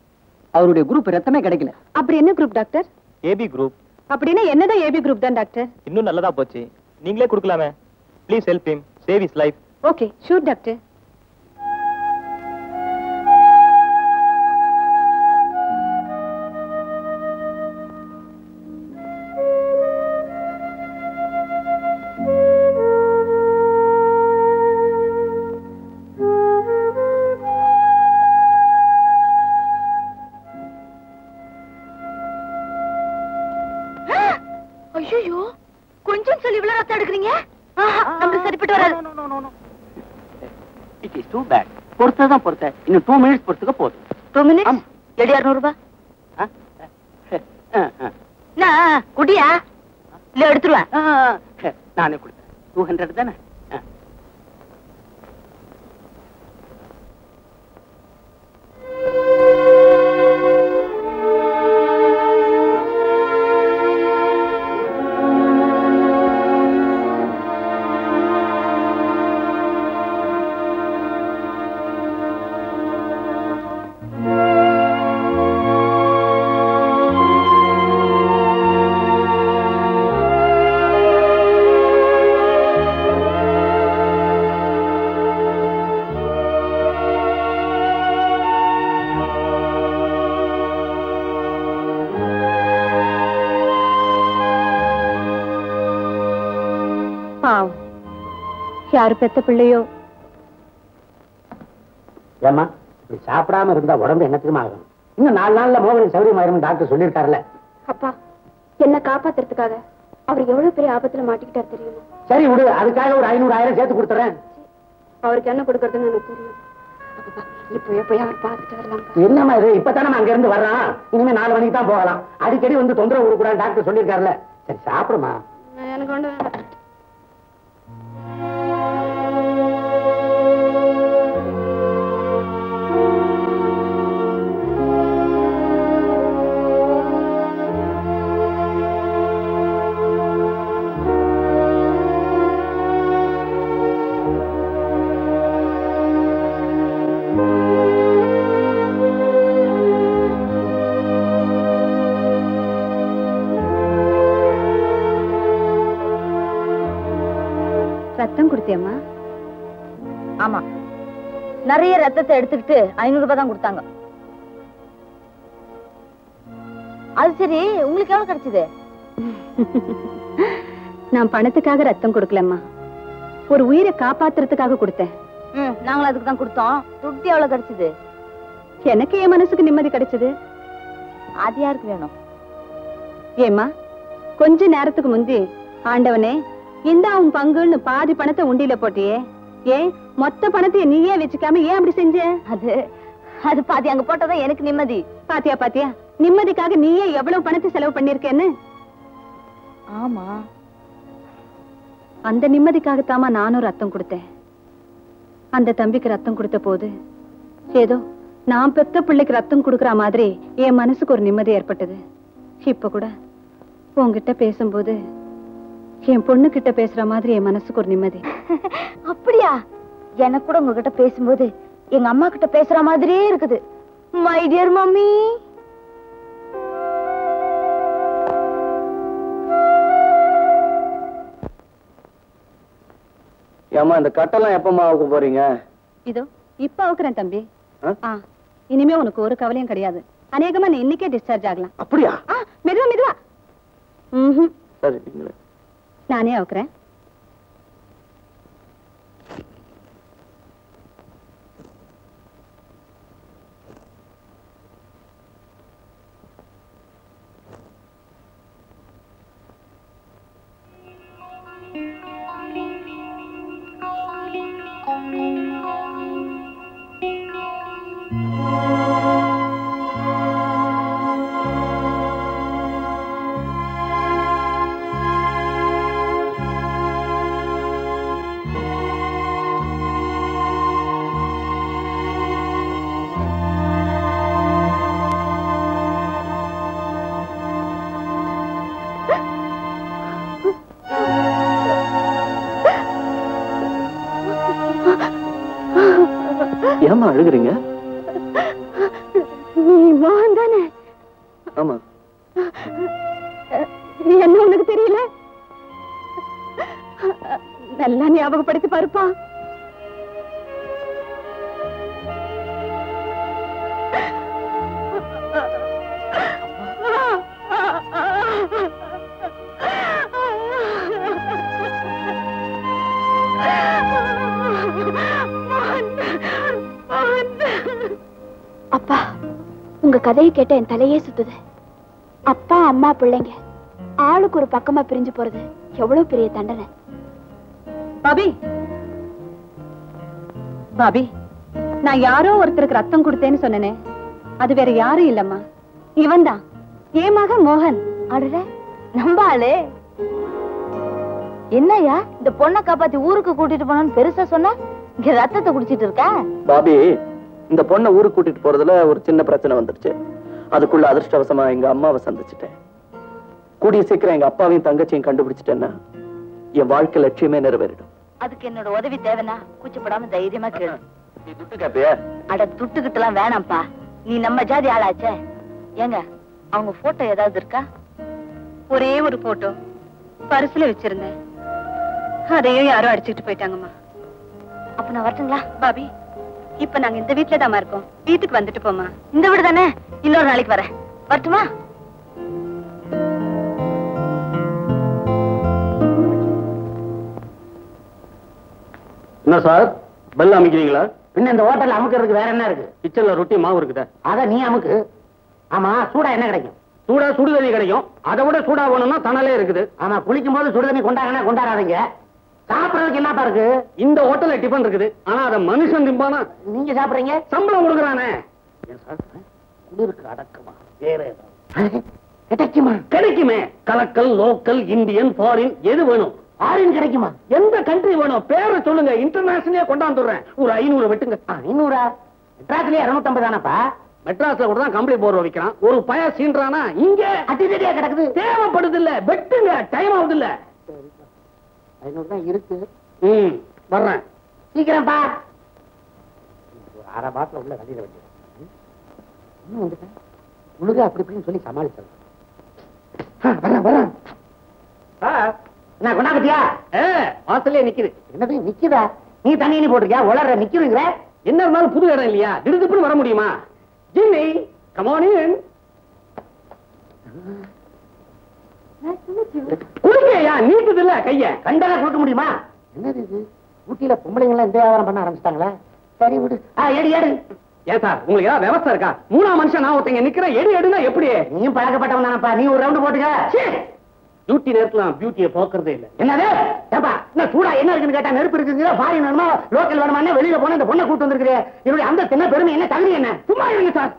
அவருடைய குரூப் ரத்தமே கிடைக்கல. அப்படி என்ன குரூப் டாக்டர் ஏபி குரூப் அப்படின்னா என்னதான் ஏபி குரூப் தான் டாக்டர் இன்னும் நல்லதா போச்சு. நீங்களே கொடுக்கலாமே. Please help him. Save his life okay sure doctor இன்னும் டூ மினிட்ஸ் பொறுத்துக்க போதும். டூ மினிட்ஸ் எடி அறுநூறு ரூபாய் ஆ, ஆ. நான் குடியா? இல்ல ஆ. நானே கொடுத்தேன். டூ ஹண்ட்ரட் தானே? யாரு பெத்த பிள்ளையோ? ஏம்மா இப்படி சாப்பிடாம இருந்தா உடம்பு என்னத்துக்குமா ஆகும்? இன்னும் நாலு நாள்ல மோகன் சௌரியமாயிரும் டாக்டர் சொல்லியிருக்காருல்ல. அப்பா என்ன காப்பாத்துறதுக்காக அவர் எவ்வளவு பெரிய ஆபத்துல மாட்டிக்கிட்டார் தெரியுமா? சரி விடு அதுக்காக ஒரு ஐநூறு ஆயிரம் சேர்த்து கொடுத்துறேன். அவருக்கு என்ன கொடுக்கறதுன்னு எனக்கு தெரியும். இப்பவே போய் அவர் பார்த்துட்டு வரலாம் என்னம்மா இது? இப்பதானே அங்க இருந்து வர்றான். இனிமே நாலு மணிக்கு தான் போகலாம். அடிக்கடி வந்து தொந்தரவு கொடுக்கூடாது டாக்டர் சொல்லியிருக்காருல்ல. சரி சாப்பிடுமா? ரத்தத்தை எடுத்துக்கிட்டு ஐநூறு ரூபாய் தான் கொடுத்தாங்க. அது சரி உங்களுக்கு எவ்வளவு கிடைச்சது? நான் பணத்துக்காக ரத்தம் கொடுக்கலம்மா. ஒரு உயிரை காப்பாத்துறதுக்காக கொடுத்தேன். நாங்களும் அதுக்கு தான் கொடுத்தோம். துட்டு எவ்வளவு கிடைச்சது? எனக்கு என் மனசுக்கு நிம்மதி கிடைச்சது. அது யாருக்கு வேணும்? ஏம்மா கொஞ்ச நேரத்துக்கு முந்தி ஆண்டவனே இந்த உன் பங்குன்னு பாதி பணத்தை உண்டியில போட்டியே. ஏன் மொத்த பணத்தை நீயே வச்சுக்காம ஏன் அப்படி செஞ்ச? அது அது பாதி அங்க போட்டதான் எனக்கு நிம்மதி. பாத்தியா பாத்தியா? நிம்மதிக்காக நீயே எவ்வளவு பணத்தை செலவு பண்ணிருக்கேன்னு? ஆமா. அந்த நிம்மதிக்காகத்தாம்மா நானும் ரத்தம் கொடுத்தேன். அந்த தம்பிக்கு ரத்தம் கொடுத்த போது ஏதோ நான் பெத்த பிள்ளைக்கு ரத்தம் கொடுக்கற மாதிரி என் மனசுக்கு ஒரு நிம்மதி ஏற்பட்டது. இப்ப கூட உன்கிட்ட பேசும்போது என் பொண்ணு கிட்ட பேசுற மாதிரி என் மனசுக்கு ஒரு நிம்மதி. அப்படியா? எனக்கு கூட உங்ககிட்ட பேசும்போது எங்க அம்மா கிட்ட பேசுற மாதிரியே இருக்குது. மை டியர் மம்மி ஏம்மா இந்த கட்டெல்லாம் எப்பமா ஆக போறீங்க? இதோ இப்ப அவுக்குறேன் தம்பி. இனிமே உனக்கு ஒரு கவலையும் கிடையாது. அநேகமா நீ இன்னைக்கே டிஸ்சார்ஜ் ஆகலாம். அப்படியா? மெதுவா மெதுவா. நானே அவுக்குறேன் ஏமா அழுகுறீங்க ஆமா. என்ன உனக்கு தெரியல? நல்லா ஞாபகப்படுத்தி பாருப்பா. அப்பா. உங்க கதையை கேட்ட என் தலையே சுத்துது. அப்பா அம்மா பிள்ளைங்க ஆளுக்கு ஒரு பக்கமா பிரிஞ்சு போறது எவ்வளவு பெரிய தண்டனை. பாபி. பாபி நான் யாரோ ஒருத்தருக்கு ரத்தம் கொடுத்தேன்னு சொன்னனே அது வேற யாரும் இல்லம்மா. இவன்தான். என் மகன் மோகன். அடட. நம்ம ஆளு. என்னய்யா இந்த பொண்ணை காப்பாத்தி ஊருக்கு கூட்டிட்டு போனோம்னு பெருசா சொன்ன? இங்க ரத்தத்தை குடிச்சிட்டு இருக்கா? பாபி இந்த பொண்ணை ஊருக்கு கூட்டிட்டு போறதுல ஒரு சின்ன பிரச்சனை வந்துருச்சு. அதுக்குள்ள அதிர்ஷ்டவசமா எங்க அம்மாவை சந்திச்சிட்டேன். கூடிய சீக்கிரம் எங்க அப்பாவையும் தங்கச்சியும் கண்டுபிடிச்சிட்டேன்னா என் வாழ்க்கை லட்சியமே நிறைவேறிடும். அதுக்கு என்னோட உதவி தேவைன்னா கூச்சப்படாம தைரியமா கேளு. அட துட்டுக்கிட்டுலாம் வேணாம்ப்பா. நீ நம்ம ஜாதி ஆளாச்சே. ஏங்க அவங்க போட்டோ ஏதாவது இருக்கா? ஒரே ஒரு போட்டோ பரிசுல வச்சிருந்தேன். அதையும் யாரோ அடிச்சுட்டு போயிட்டாங்கம்மா. அப்ப நான் வரட்டுங்களா? பாபி? இப்ப நாங்க இந்த வீட்டுல தாமா இருக்கோம். வீட்டுக்கு வந்துட்டு போமா இந்த வீடு தானே? இன்னொரு நாளைக்கு வரேன். வரட்டுமா? என்ன சார்? பெல் அமைக்கிறீங்களா? பின்ன இந்த ஹோட்டல்ல அமுக்கிறதுக்கு வேற என்ன இருக்கு? கிச்சன்ல ரொட்டி மாவு இருக்குதா. அத நீ அமுக்கு. ஆமா சூடா என்ன கிடைக்கும்? சூடா சுடுதண்ணி கிடைக்கும். அதை விட சூடா வேணும்னா தணலே இருக்குது. ஆமா குளிக்கும் போது சுடுதண்ணி கொண்டாங்கன்னா கொண்டாடாதீங்க. சாப்பிடறதுக்கு என்னப்பா இருக்கு? இந்த ஹோட்டல்ல டிபன் இருக்குது. ஆனா அத மனுஷன் திம்பானா? நீங்க சாப்பிடுறீங்க? சம்பளம் கொடுக்குறானே. குளிருக்கு அடக்கமா. வேற ஏதாவது கிடைக்குமா? கிடைக்குமே. கலக்கல் லோக்கல் இந்தியன் ஃபாரின் எது வேணும்? ஆரின் கிடைக்குமா? எந்த கண்ட்ரி வேணும்? பேரை சொல்லுங்க. இன்டர்நேஷனலே கொண்டாந்துடுறேன். ஒரு ஐநூறு வெட்டுங்க. ஐநூறா? மெட்ராஸ்லயே இருநூத்தம்பது தானப்பா? மெட்ராஸ்ல கூட தான் கம்பளி போர்வ வைக்கிறான். ஒரு பய சீன்றானா? இங்க. அட்டியா கிடக்குது. தேவைப்படுது இல்ல. வெட்டுங்க. டைம் ஆகுது இல்ல. ஐநூறு தான் இருக்கு. ம் வர்றேன். சீக்கிரம் பா ஒரு அரை பாட்டில் உள்ள வெளியில வச்சு இன்னும் வந்துட்டேன் முழுக அப்படி இப்படின்னு சொல்லி சமாளிச்சது வரேன் வரேன் என்ன கொண்டாபத்தியா வாசல்லே நிக்குது. என்னது நிக்குதா? நீ தண்ணி போட்டிருக்கியா? உளற நிக்குதுங்கிற? என்ன இருந்தாலும் புது இடம் இல்லையா? திடுதிப்புன்னு வர முடியுமா? ஜிம்மி கமானின் குடுங்கய்யா நீட்டுது இல்ல கைய. கண்டதை கொடுக்க முடியுமா? என்னது இது? ஊட்டியில பொம்பளைங்க எல்லாம் இந்த வியாபாரம் பண்ண ஆரம்பிச்சிட்டாங்களா? சரி விடு. எடு எடு. ஏன் சார் உங்களுக்கு ஏதாவது விவசாயம் இருக்கா? மூணா மனுஷன் நான் ஒருத்தங்க நிக்கிறேன். எடு எடுனா எப்படி? நீயும் பழக்கப்பட்டவன் தானப்பா. நீ ஒரு ரவுண்டு போட்டுக்க. டியூட்டி நேரத்துல பியூட்டியை போக்குறதே இல்ல. என்னது? ஏப்பா என்ன சூடா என்ன இருக்குன்னு கேட்டா நெருப்பு இருக்குங்க ஃபாரின் வேணுமா? லோக்கல் வேணுமா வெளியில போனா இந்த பொண்ணை கூட்டு வந்திருக்கிறேன் என்னுடைய அந்த என்ன பெருமை என்ன தகுதி என்ன? சும்மா இருங்க சார்.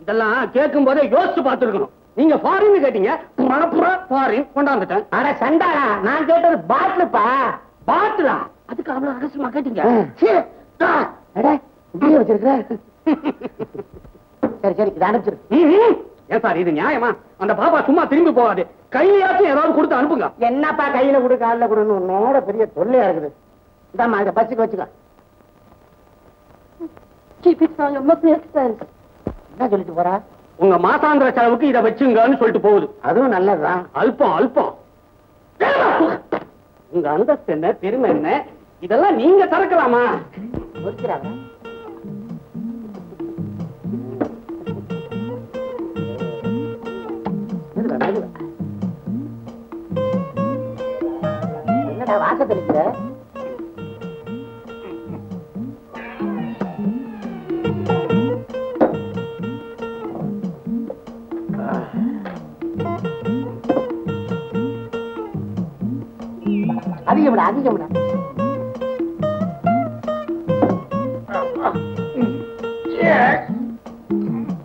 இதெல்லாம் கேட்கும் போதே யோசிச்சு பார்த்துருக்கணும். நீங்க ஃபாரின் கேட்டீங்க மணப்புறா ஃபாரின் கொண்டாந்துட்டேன். அட சண்டாடா நான் கேட்டது பாட்டிலுப்பா பாட்டிலா அதுக்கு அவ்வளவு ரகசியமா கேட்டீங்க? இப்படியே வச்சிருக்க சரி சரி இதை அனுப்பிச்சிரு. ஏன் சார் இது நியாயமா? அந்த பாப்பா சும்மா திரும்பி போகாது. கையிலாச்சும் ஏதாவது கொடுத்து அனுப்புங்க. என்னப்பா கையில கொடு காலில் கொடுன்னு உன்னோட பெரிய தொல்லையா இருக்குது. இந்தாம்மா இதை பச்சுக்கு வச்சுக்க. என்ன சொல்லிட்டு போறா? உங்க மாசாந்திர செலவுக்கு இதை வச்சுங்கன்னு சொல்லிட்டு போகுது. அதுவும் நல்லதுதான். அல்பம் அல்பம். உங்க அந்தஸ்து என்ன பெருமை என்ன? இதெல்லாம் நீங்க திறக்கலாமா. என்னடா வாச தெளிக்கிற? அதிகம் விட அதிகம் விட.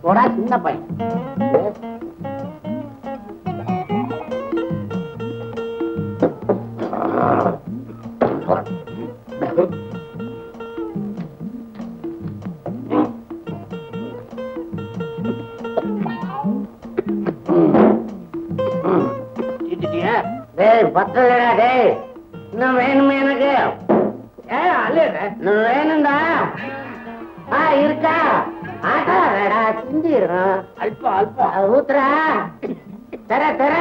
போடா சின்ன பையன். டேய் பத்தலடா டேய். இன்னும் வேணுமே எனக்கு? ஏ அல்ல இன்னும் வேணும்டா. ஆ இருக்கா? ஆட்டாடா சிந்திரும் அல்பம் அல்பம் ஊத்துறா. தர தர.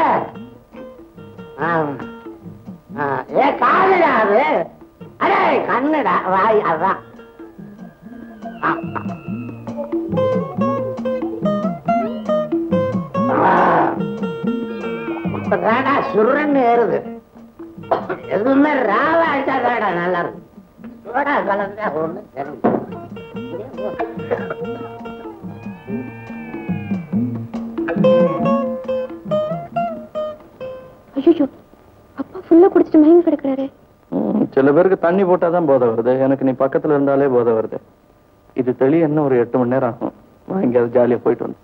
ஏ காதுடா அது. அடே கண்ணுடா. வாய் அதான். சுருன்னு ஏறுது. எதுவுமே ராவா அடிச்சாடாடா நல்லா இருக்கு சோடா கலந்தா ஒண்ணு தெரியும் ஐயோ அப்பா ஃபுல்லா குடிச்சிட்டு மயங்கி கிடக்குறாரு. சில பேருக்கு தண்ணி போட்டாதான் போதை வருது. எனக்கு நீ பக்கத்துல இருந்தாலே போதை வருது. இது தெளிய இன்னும் ஒரு எட்டு மணி நேரம் ஆகும். நான் எங்கேயாவது ஜாலியா போயிட்டு வந்து.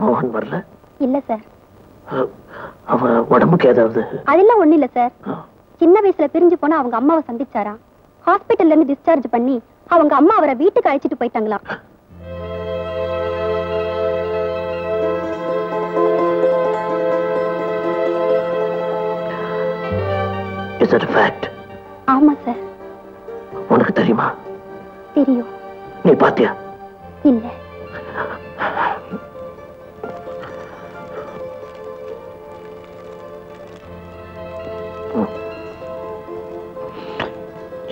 மோகன் வரல? இல்ல சார். அவன் உடம்புக்கு ஏதாவது? அதெல்லாம் ஒண்ணு இல்ல சார். சின்ன வயசுல பிரிஞ்சு போனா அவங்க அம்மாவை சந்திச்சாராம். ஹாஸ்பிட்டல்ல இருந்து டிஸ்சார்ஜ் பண்ணி அவங்க அம்மா அவரை வீட்டுக்கு அழைச்சிட்டு போயிட்டாங்களாம். இஸ் தட் ஃபேக்ட் ஆமா சார். உனக்கு தெரியுமா? தெரியும். நீ பாத்தியா? இல்ல.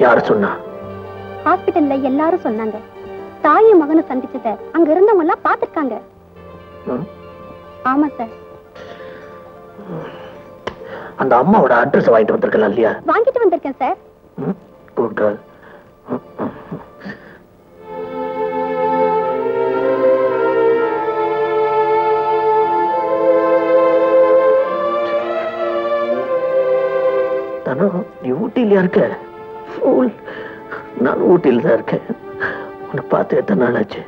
யார் சொன்னா? ஹாஸ்பிட்டல்ல எல்லாரும் சொன்னாங்க. தாயும் மகனும் சந்திச்சத அங்க இருந்தவங்க எல்லாம் பாத்துருக்காங்க? ஆமா சார். அந்த அம்மாவோட அட்ரஸ் வாங்கிட்டு வந்திருக்கலாம் இல்லையா? வாங்கிட்டு வந்திருக்கேன் சார். குட் கேர்ள் தானோ நீ ஊட்டியில இருக்க? Fool. நான் ஊட்டியில் தான் இருக்கேன். உன்னை பார்த்து எத்தனை நாள் ஆச்சு?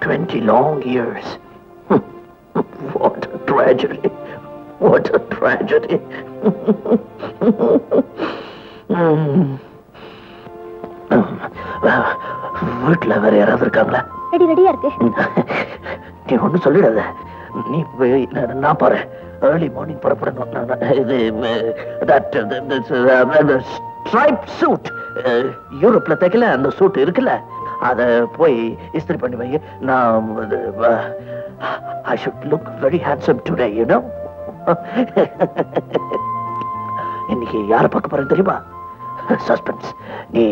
Twenty long years what a tragedy. ம். வீட்டுல வேற யாராவது இருக்காங்களா? ரெடி ரெடியா இருக்கு. நீ ஒண்ணும் சொல்லிடாத. நீ நான் போறேன். ஏர்லி மார்னிங் புறப்படணும். இது ஸ்ட்ரைப் சூட் யூரோப்ல தைக்கல அந்த சூட் இருக்குல்ல. அத போய் இஸ்திரி பண்ணி வை. நான் I should look very handsome today you know இன்னைக்கு யாரை பார்க்க போறேன் தெரியுமா? சஸ்பென்ஸ் நீ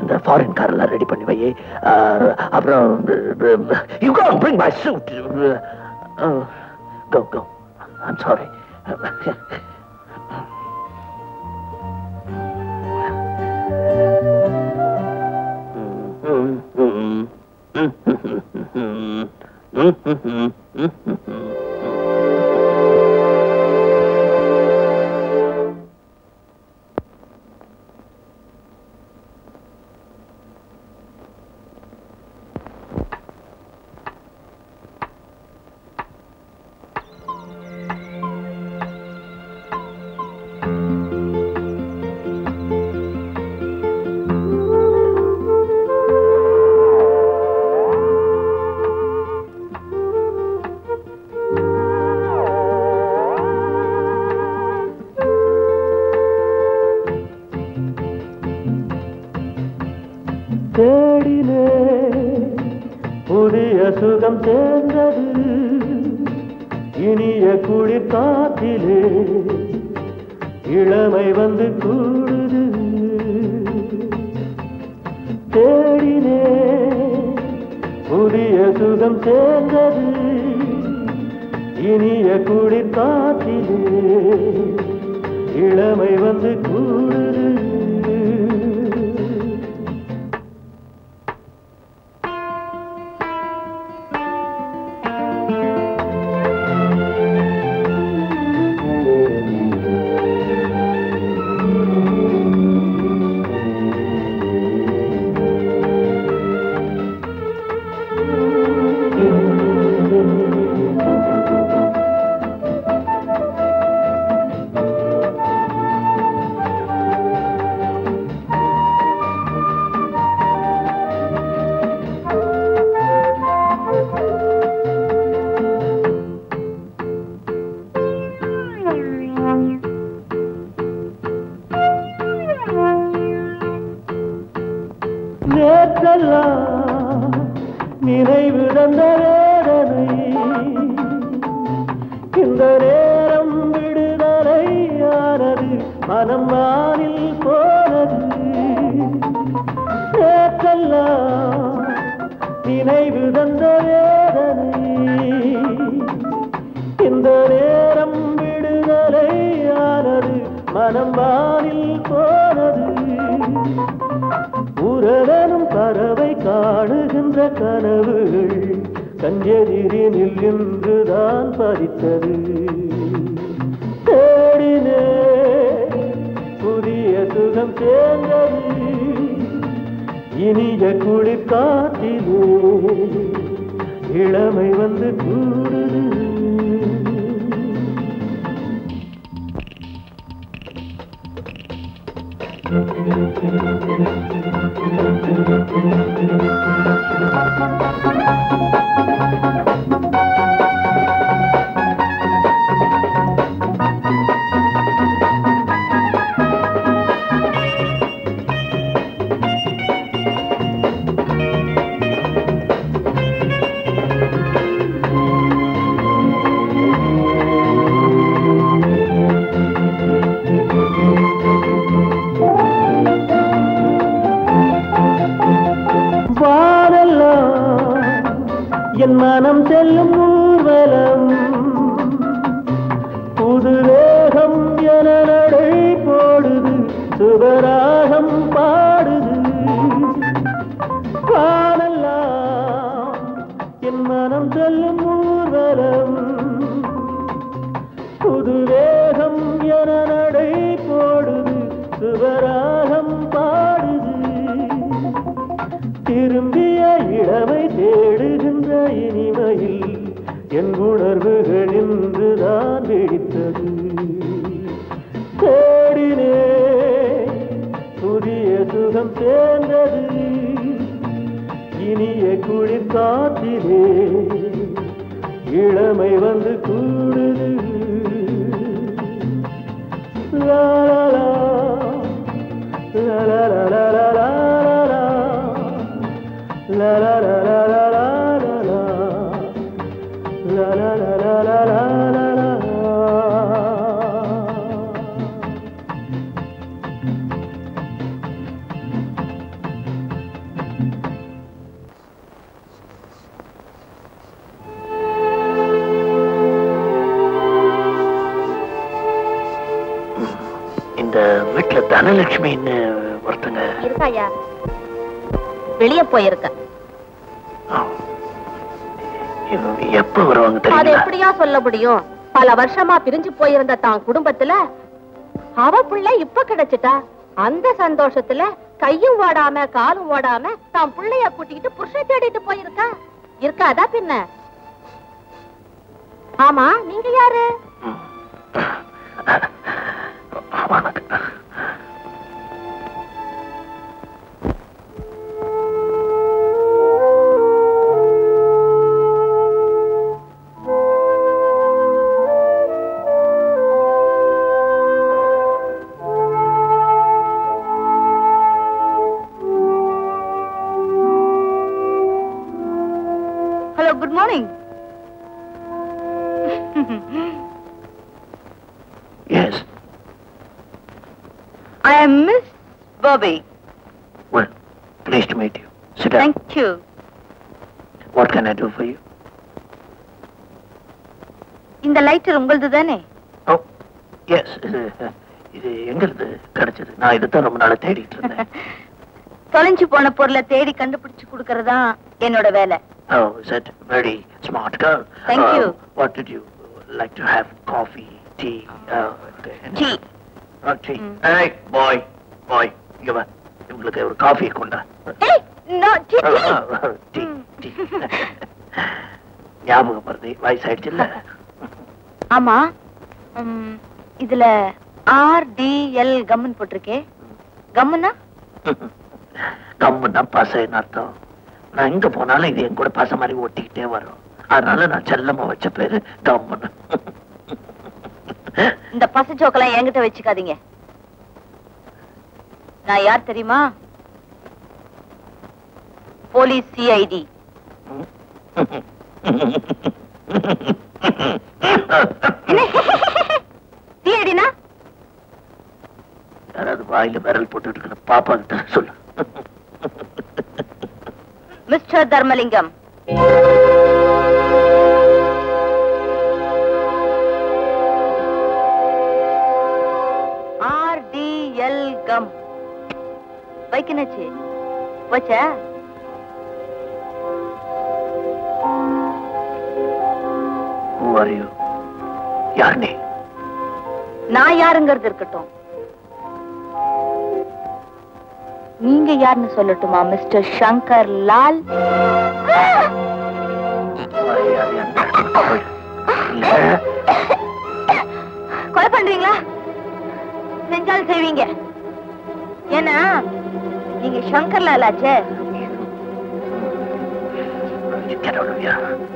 இந்த ஃபாரின் கார் ரெடி பண்ணி வை. அப்புறம் you go bring my suit go go I'm sorry தேடினே புதிய சுகம் சேர்ந்தது. இனிய குளிர் காத்திலே இளமை வந்து கூடுது. தேடினே புதிய சுகம் சேர்ந்தது. இனிய குளிர் காத்திலே இளமை வந்து கூடுது. காற்றிலே இளமை வந்து கூடுது லாலா லாலா லாலா லாலா லாலா லாலா வீட்டுல தனலட்சுமின்னு ஒருத்தங்க? இருக்காயா? வெளிய போயிருக்க. எப்ப வருவாங்க அது எப்படியா சொல்ல முடியும்? பல வருஷமா பிரிஞ்சு போயிருந்த தான் குடும்பத்துல அவ புள்ள இப்ப கிடைச்சிட்டா. அந்த சந்தோஷத்துல கையும் ஓடாம காலும் ஓடாம தான் புள்ளைய கூட்டிக்கிட்டு புருஷன் தேடிட்டு போயிருக்கா. இருக்காதா பின்ன? ஆமா நீங்க யாரு? Bobby well pleased to meet you sit down thank you what can i do for you இந்த லைட்டர் உங்களது தானே எஸ் இது இது எங்க இருந்து கிடைச்சது நான் இதுதான் ரொம்ப நாளா தேடிட்டு இருந்தேன் தொலைஞ்சு போன பொருளை தேடி கண்டுபிடிச்சு கொடுக்கறதா என்னோட வேலை oh is that very smart girl Thank Uh, you. what did you like to have coffee tea uh, Tea. oh, tea hey boy boy இங்க வா. ஒரு காஃபி கொண்டா. ஞாபகம் வருது வயசாயிடுச்சு இல்ல? ஆமா. இதுல ஆர் டி எல் கம்முன்னு போட்டிருக்கே. கம்முன்னா? கம்முன்னா பசைன்னு அர்த்தம். நான் எங்க போனாலும் இது என் கூட பசை மாதிரி ஒட்டிக்கிட்டே வரும். அதனால நான் செல்லமா வச்ச பேரு கம்முன்னு. இந்த பசு ஜோக்கெல்லாம் என்கிட்ட வச்சுக்காதீங்க. நான் யார் தெரியுமா? போலீஸ் சிஐடி சிஐடினா வாயில விரல் போட்டுட்டு இருக்கிற பாப்பா கிட்ட சொல்லு. மிஸ்டர் தர்மலிங்கம். வைக்கணாச்சு. வச்சா Who are you? யார் நீ நான் யாருங்கிறது இருக்கட்டும். நீங்க யாருன்னு சொல்லட்டுமா மிஸ்டர் சங்கர் லால்? கொலை பண்றீங்களா? செஞ்சால் செய்வீங்க. ஏன்னா நீங்க சங்கர் லால் ஆச்சே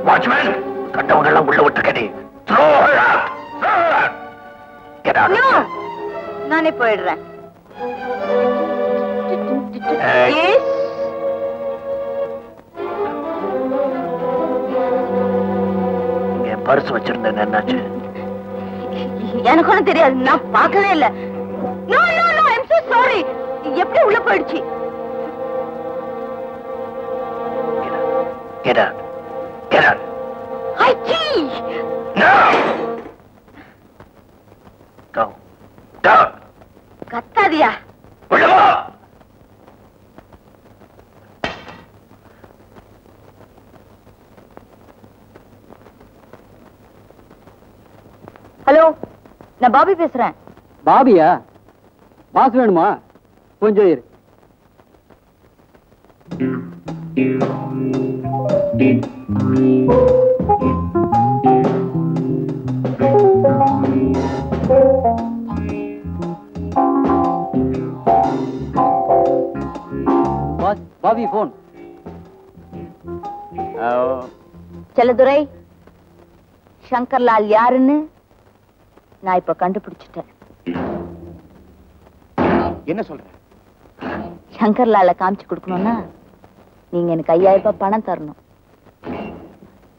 வாட்ச்மேன் கண்டவங்க எல்லாம் உள்ள விட்டுருக்கடி. Throw her out! Throw her out! Get out of No. here. நானே போயிடுறேன். பர்ஸ் வச்சிருந்தேன் என்னாச்சு? எனக்கு ஒண்ணும் தெரியாது. நான் பார்க்கவே இல்ல. No no no I'm so sorry எப்படி உள்ள போயிடுச்சு Get out. Get out. I see No! Go. Go. கத்தாதியா. ஹலோ நான் பாபி பேசுறேன் பாபியா பாஸ் வேணுமா கொஞ்சம் இரு. பாபி போன் செல்லதுரை சங்கர் லால் யாருன்னு நான் இப்ப கண்டுபிடிச்சிட்டேன். என்ன சொல்ற? சங்கர் லால காமிச்சு கொடுக்கணும்னா நீங்க எனக்கு ஐயாயிரம் ரூபாய் பணம் தரணும்.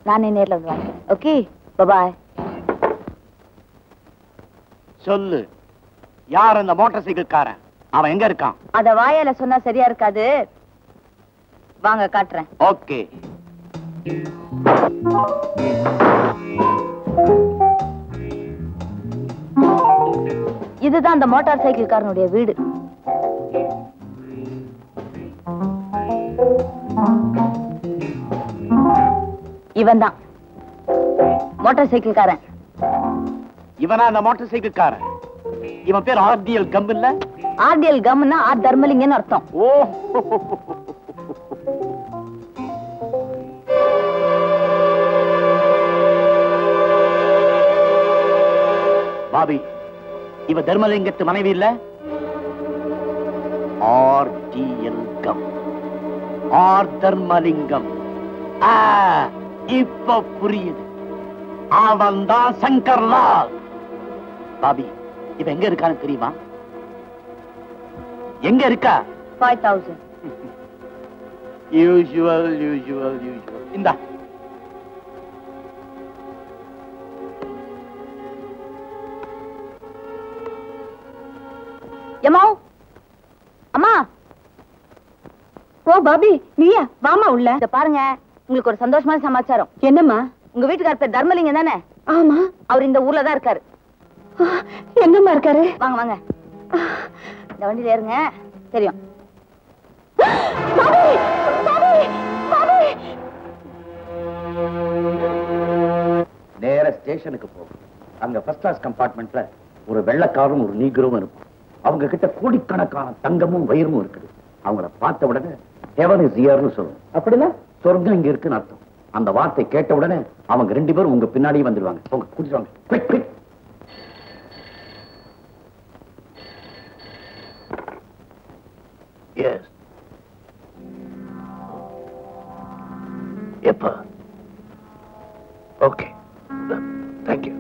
நானே நேர்ல வந்து ஓகே பபாய் சொல்லு. யார் அந்த மோட்டார் சைக்கிள் காரன் அவன் எங்க இருக்கான்? அத வாயால சொன்னா சரியா இருக்காது. வாங்க காட்டுறேன். ஓகே இதுதான் அந்த மோட்டார் சைக்கிள் காரனுடைய வீடு. இவன் தான் மோட்டார் சைக்கிள் காரன் இவனா அந்த மோட்டார் சைக்கிள் காரன் இவன் பேர் ஆர்டிஎல் கம் இல்ல ஆர்டிஎல் கம்னா ஆர் தர்மலிங்கன்னு அர்த்தம். ஓ. பாபி இவ தர்மலிங்கத்து மனைவி இல்ல? ஆர்டிஎல் கம். ஆர் தர்மலிங்கம் ஆ, இப்ப புரியுது. அவன் தான் சங்கர்லால். பாபி இவ எங்க இருக்கான்னு தெரியுமா? எங்க இருக்கா? Five thousand usual usual usual இந்தா. எம்மா அம்மா? ஓ பாபி நீயா? வாமா உள்ள. இத பாருங்க உங்களுக்கு ஒரு சந்தோஷமான சமாச்சாரம். என்னம்மா? உங்க வீட்டுக்கார் பேர் தர்மலிங்கம் தானே? ஆமா. அவர் இந்த ஊர்ல தான் இருக்காரு. எங்கம்மா இருக்காரு? வாங்க வாங்க. இந்த வண்டியில ஏறுங்க. தெரியும். பாபி! பாபி! பாபி! நேர ஸ்டேஷனுக்கு போகும் அங்க ஃபர்ஸ்ட் கிளாஸ் கம்பார்ட்மெண்ட்ல ஒரு வெள்ளக்காரும் ஒரு நீக்ரோவும் இருக்கும். அவங்க கிட்ட கோடிக்கணக்கான தங்கமும் வயிறும் இருக்குது. அவங்கள பார்த்த உடனே ஹெவன் இஸ் இயர்னு சொல்லணும் அப்படின்னா? சொர்க்கம் இங்க இருக்குன்னு அர்த்தம். அந்த வார்த்தை கேட்ட உடனே அவங்க ரெண்டு பேரும் உங்க பின்னாடியே வந்துடுவாங்க உங்க கூட்டிட்டு வாங்க. குயிக் குயிக் எஸ் எப்ப? Okay thank you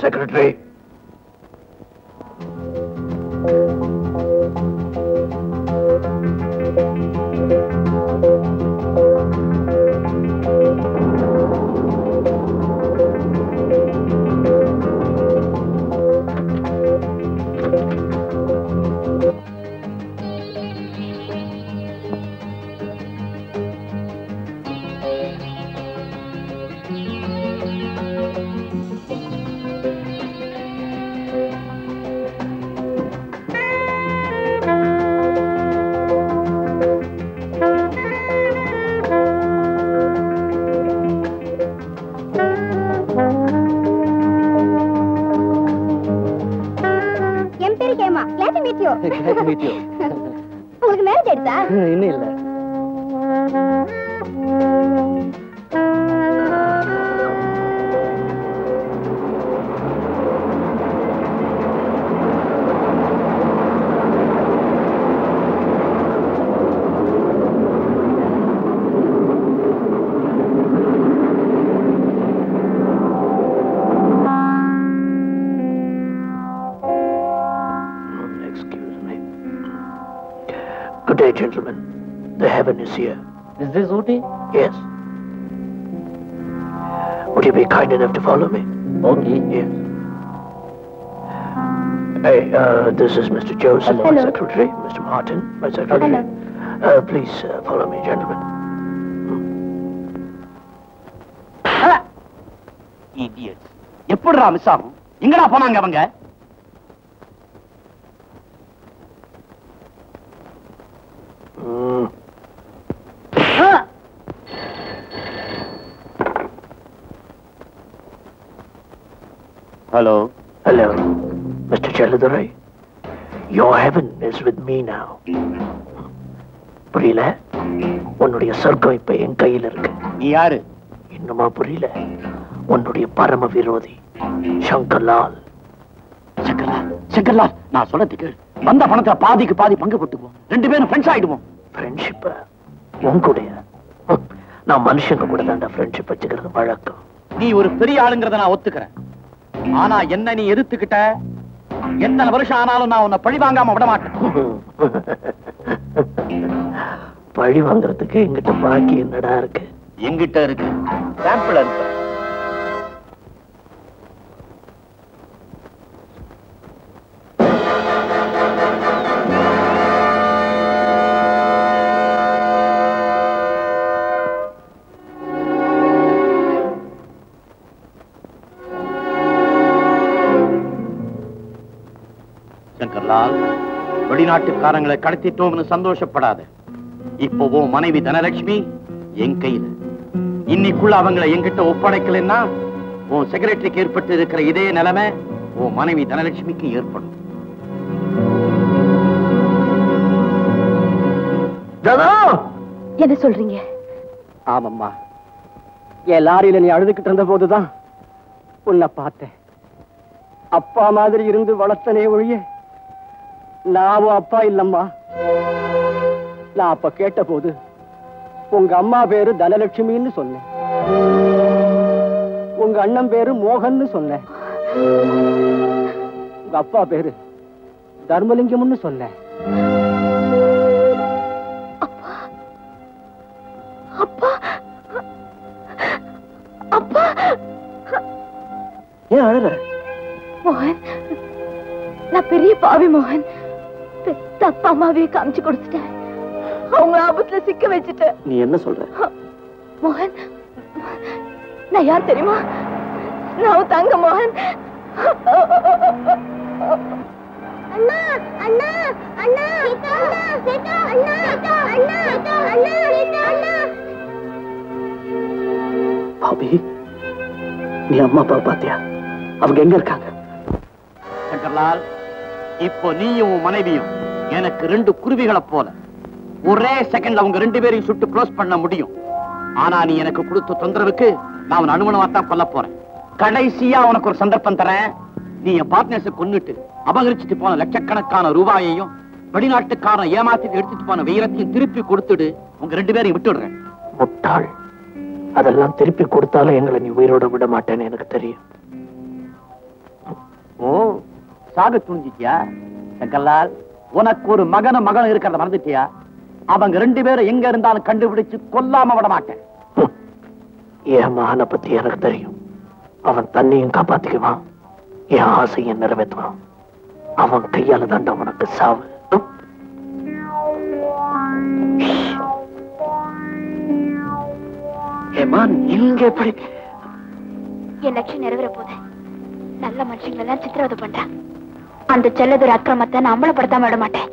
secretary kind enough to follow me? Okay. Yes. Hey, uh, this is Mr. Joseph, my Hello. secretary. Mr. Martin, my secretary. Uh, please uh, follow me, gentlemen. Idiots. எப்படிடா miss ஆகும் எங்கடா போனாங்க அவங்க Mm. Hello Hello, Mr. Chaladurai. Your heaven is with me now. புரியல? உன்னுடைய சொர்க்கம் இப்ப என் கையில இருக்கு. நீ யாரு? இன்னுமா புரியல? உன்னுடைய பரம விரோதி சங்கர்லால். சங்கர்லால்? சங்கர்லால் நான் சொல்றதுக்கு வந்த பணத்துல பாதிக்கு பாதி பங்கு போட்டுப்போம் ரெண்டு பேரும் ஃப்ரெண்ட்ஸ் ஆயிடுவோம். ஃப்ரெண்ட்ஷிப்ப ஹம், நான் மனுஷங்க கூட தாண்டா ஃப்ரெண்ட்ஷிப் வச்சுக்கிறது வழக்கம். நீ ஒரு பெரிய ஆளுங்கிறத நான் ஒத்துக்கிறேன். ஆனா என்ன நீ எதிர்த்துக்கிட்ட? எத்தனை வருஷம் ஆனாலும் நான் உன்னை பழி வாங்காம விட மாட்டேன். பழி வாங்குறதுக்கு எங்கிட்ட பாக்கி என்னடா இருக்கு? எங்கிட்ட இருக்கு? சாம்பிள் இருக்கு சங்கர்லால் வெளிநாட்டுக்காரங்களை கடத்திட்டோம்னு சந்தோஷப்படாத. இப்போ உன் மனைவி தனலட்சுமி என் கையில. இன்னைக்குள்ள அவங்களை என்கிட்ட ஒப்படைக்கலைன்னா உன் செக்ரட்டரிக்கு ஏற்பட்டு இருக்கிற இதே நிலைமை உன் மனைவி தனலட்சுமிக்கு ஏற்படும். என்ன சொல்றீங்க? ஆமாம்மா. என் லாரியில நீ அழுதுகிட்டு இருந்த போதுதான் உன்னை பார்த்தேன். அப்பா மாதிரி இருந்து வளர்த்தனே ஒழிய நாவும் அப்பா இல்லம்மா. நான் அப்ப கேட்ட போது உங்க அம்மா பேரு தனலட்சுமின்னு சொன்னேன். உங்க அண்ணன் பேரு மோகன்னு சொன்னேன். உங்க அப்பா பேரு தர்மலிங்கம்னு சொன்னேன். அப்பா. ஏன் அழற? மோகன். நான் பெரிய பாவி மோகன். பெத்த அப்பா அம்மாவே காமிச்சு கொடுத்துட்டேன். அவங்க ஆபத்துல சிக்க வச்சுட்டேன் நீ என்ன சொல்ற? மோகன் நான் யார் தெரியுமா? நான் தங்க மோகன். அண்ணா அண்ணா அண்ணா அண்ணா அண்ணா அண்ணா அண்ணா அண்ணா. பாபி நீ அம்மா அப்பா பாத்தியா அவங்க எங்க இருக்காங்க? சங்கர்லால் இப்போ நீயும் உன் மனைவியும் எனக்கு ரெண்டு குருவிகளை போல. ஒரே செகண்ட்ல அவங்க ரெண்டு பேரையும் சுட்டு க்ளோஸ் பண்ண முடியும். ஆனா நீ எனக்கு கொடுத்த தொந்தரவுக்கு நான் உன் அனுமணமா தான் கொல்ல போறேன். கடைசியா உனக்கு ஒரு சந்தர்ப்பம் தரேன். நீ என் பார்ட்னர்ஸை கொன்னுட்டு அபகரிச்சுட்டு போன லட்சக்கணக்கான ரூபாயையும் வெளிநாட்டுக்காரன் ஏமாத்திட்டு எடுத்துட்டு போன வீரத்தையும் திருப்பி கொடுத்துடு. உங்க ரெண்டு பேரையும் விட்டுடுறேன். முட்டாள். அதெல்லாம் திருப்பி கொடுத்தாலும் எங்களை நீ உயிரோட விட மாட்டேன்னு எனக்கு தெரியும். ஓ சாக துணிஞ்சிட்டியா? சங்கர்லால் உனக்கு ஒரு மகனும் மகனும் இருக்கிறத மறந்துட்டியா? அவங்க ரெண்டு பேரும் எங்க இருந்தாலும் கண்டுபிடிச்சு கொல்லாம விட மாட்டேன் என் மகனை பத்தி எனக்கு தெரியும். அவன் தன்னையும் காப்பாத்திக்குவான். என் ஆசையும் நிறைவேற்றுவான். அவன் கையால தாண்டா உனக்கு சாவு. ஏமா நீங்க எப்படி? என் லட்சியம் நிறைவேற போகுது. நல்ல மனுஷங்களை எல்லாம் சித்திரவதை பண்றேன். அந்த செல்லதொரு அக்கிரமத்தை நான் அம்பலப்படுத்தாம விட மாட்டேன்.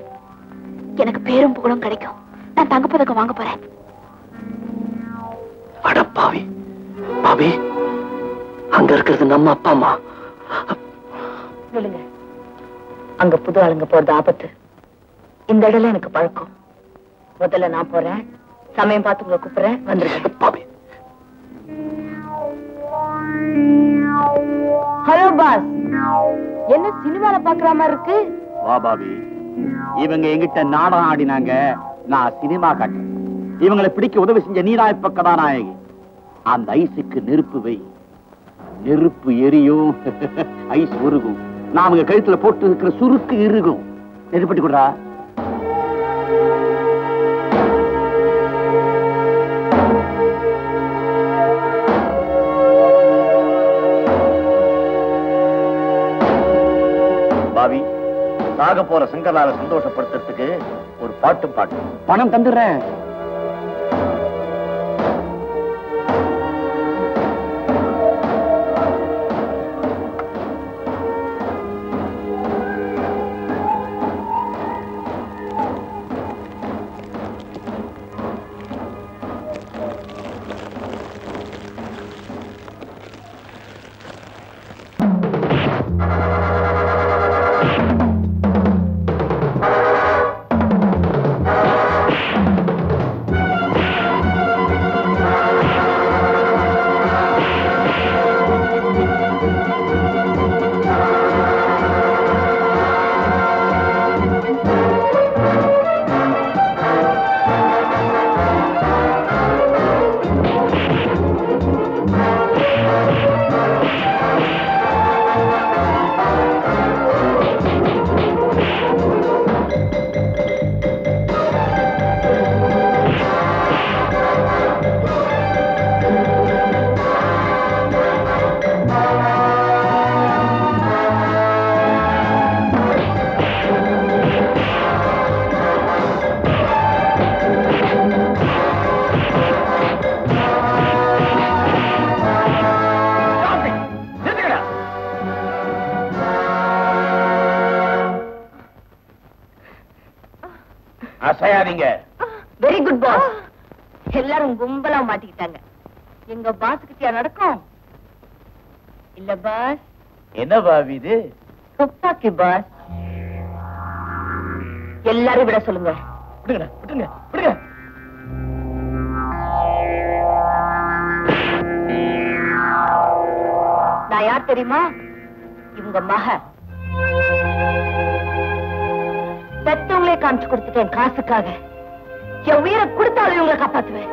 எனக்கு பேரும் புகழும் கிடைக்கும். நான் தங்கப்பதக்கம் வாங்க போறேன். அட பாவி. பாவி அங்க இருக்கிறது நம்ம அப்பா அம்மா. சொல்லுங்க அங்க புது ஆளுங்க போறது ஆபத்து. இந்த இடம்ல எனக்கு பழக்கம். முதல்ல நான் போறேன். சமயம் பார்த்து உங்களை கூப்பிடுறேன். வந்துருங்க. ஹலோ பாஸ் என்ன சினிமால பாக்குற மாதிரி இருக்கு? வா பாபி. இவங்க எங்கிட்ட நாடகம் ஆடினாங்க. நான் சினிமா காட்டுறேன் இவங்களை பிடிக்க உதவி செஞ்ச நீதான் இப்ப கதாநாயகி அந்த ஐஸுக்கு நெருப்பு வை. நெருப்பு எரியும். ஐஸ் உருகும். நான் அவங்க கழுத்துல போட்டு இருக்கிற சுருக்கு இறுகும். நெருப்பட்டி கொடுறா பாவி. சாக போற சங்கரால சந்தோஷப்படுத்துறதுக்கு ஒரு பாட்டு பாட்டு. பணம் தந்துடுறேன். என்ன பாவி இது? துப்பாக்கி பாஸ் எல்லாரும் விட சொல்லுங்க. விடுங்க விடுங்க விடுங்க. நான் யார் தெரியுமா? இவங்க மக. பெத்தவங்களே காமிச்சு கொடுத்துட்டேன் காசுக்காக. என் உயிரை கொடுத்தாலும் இவங்களை காப்பாத்துவேன்.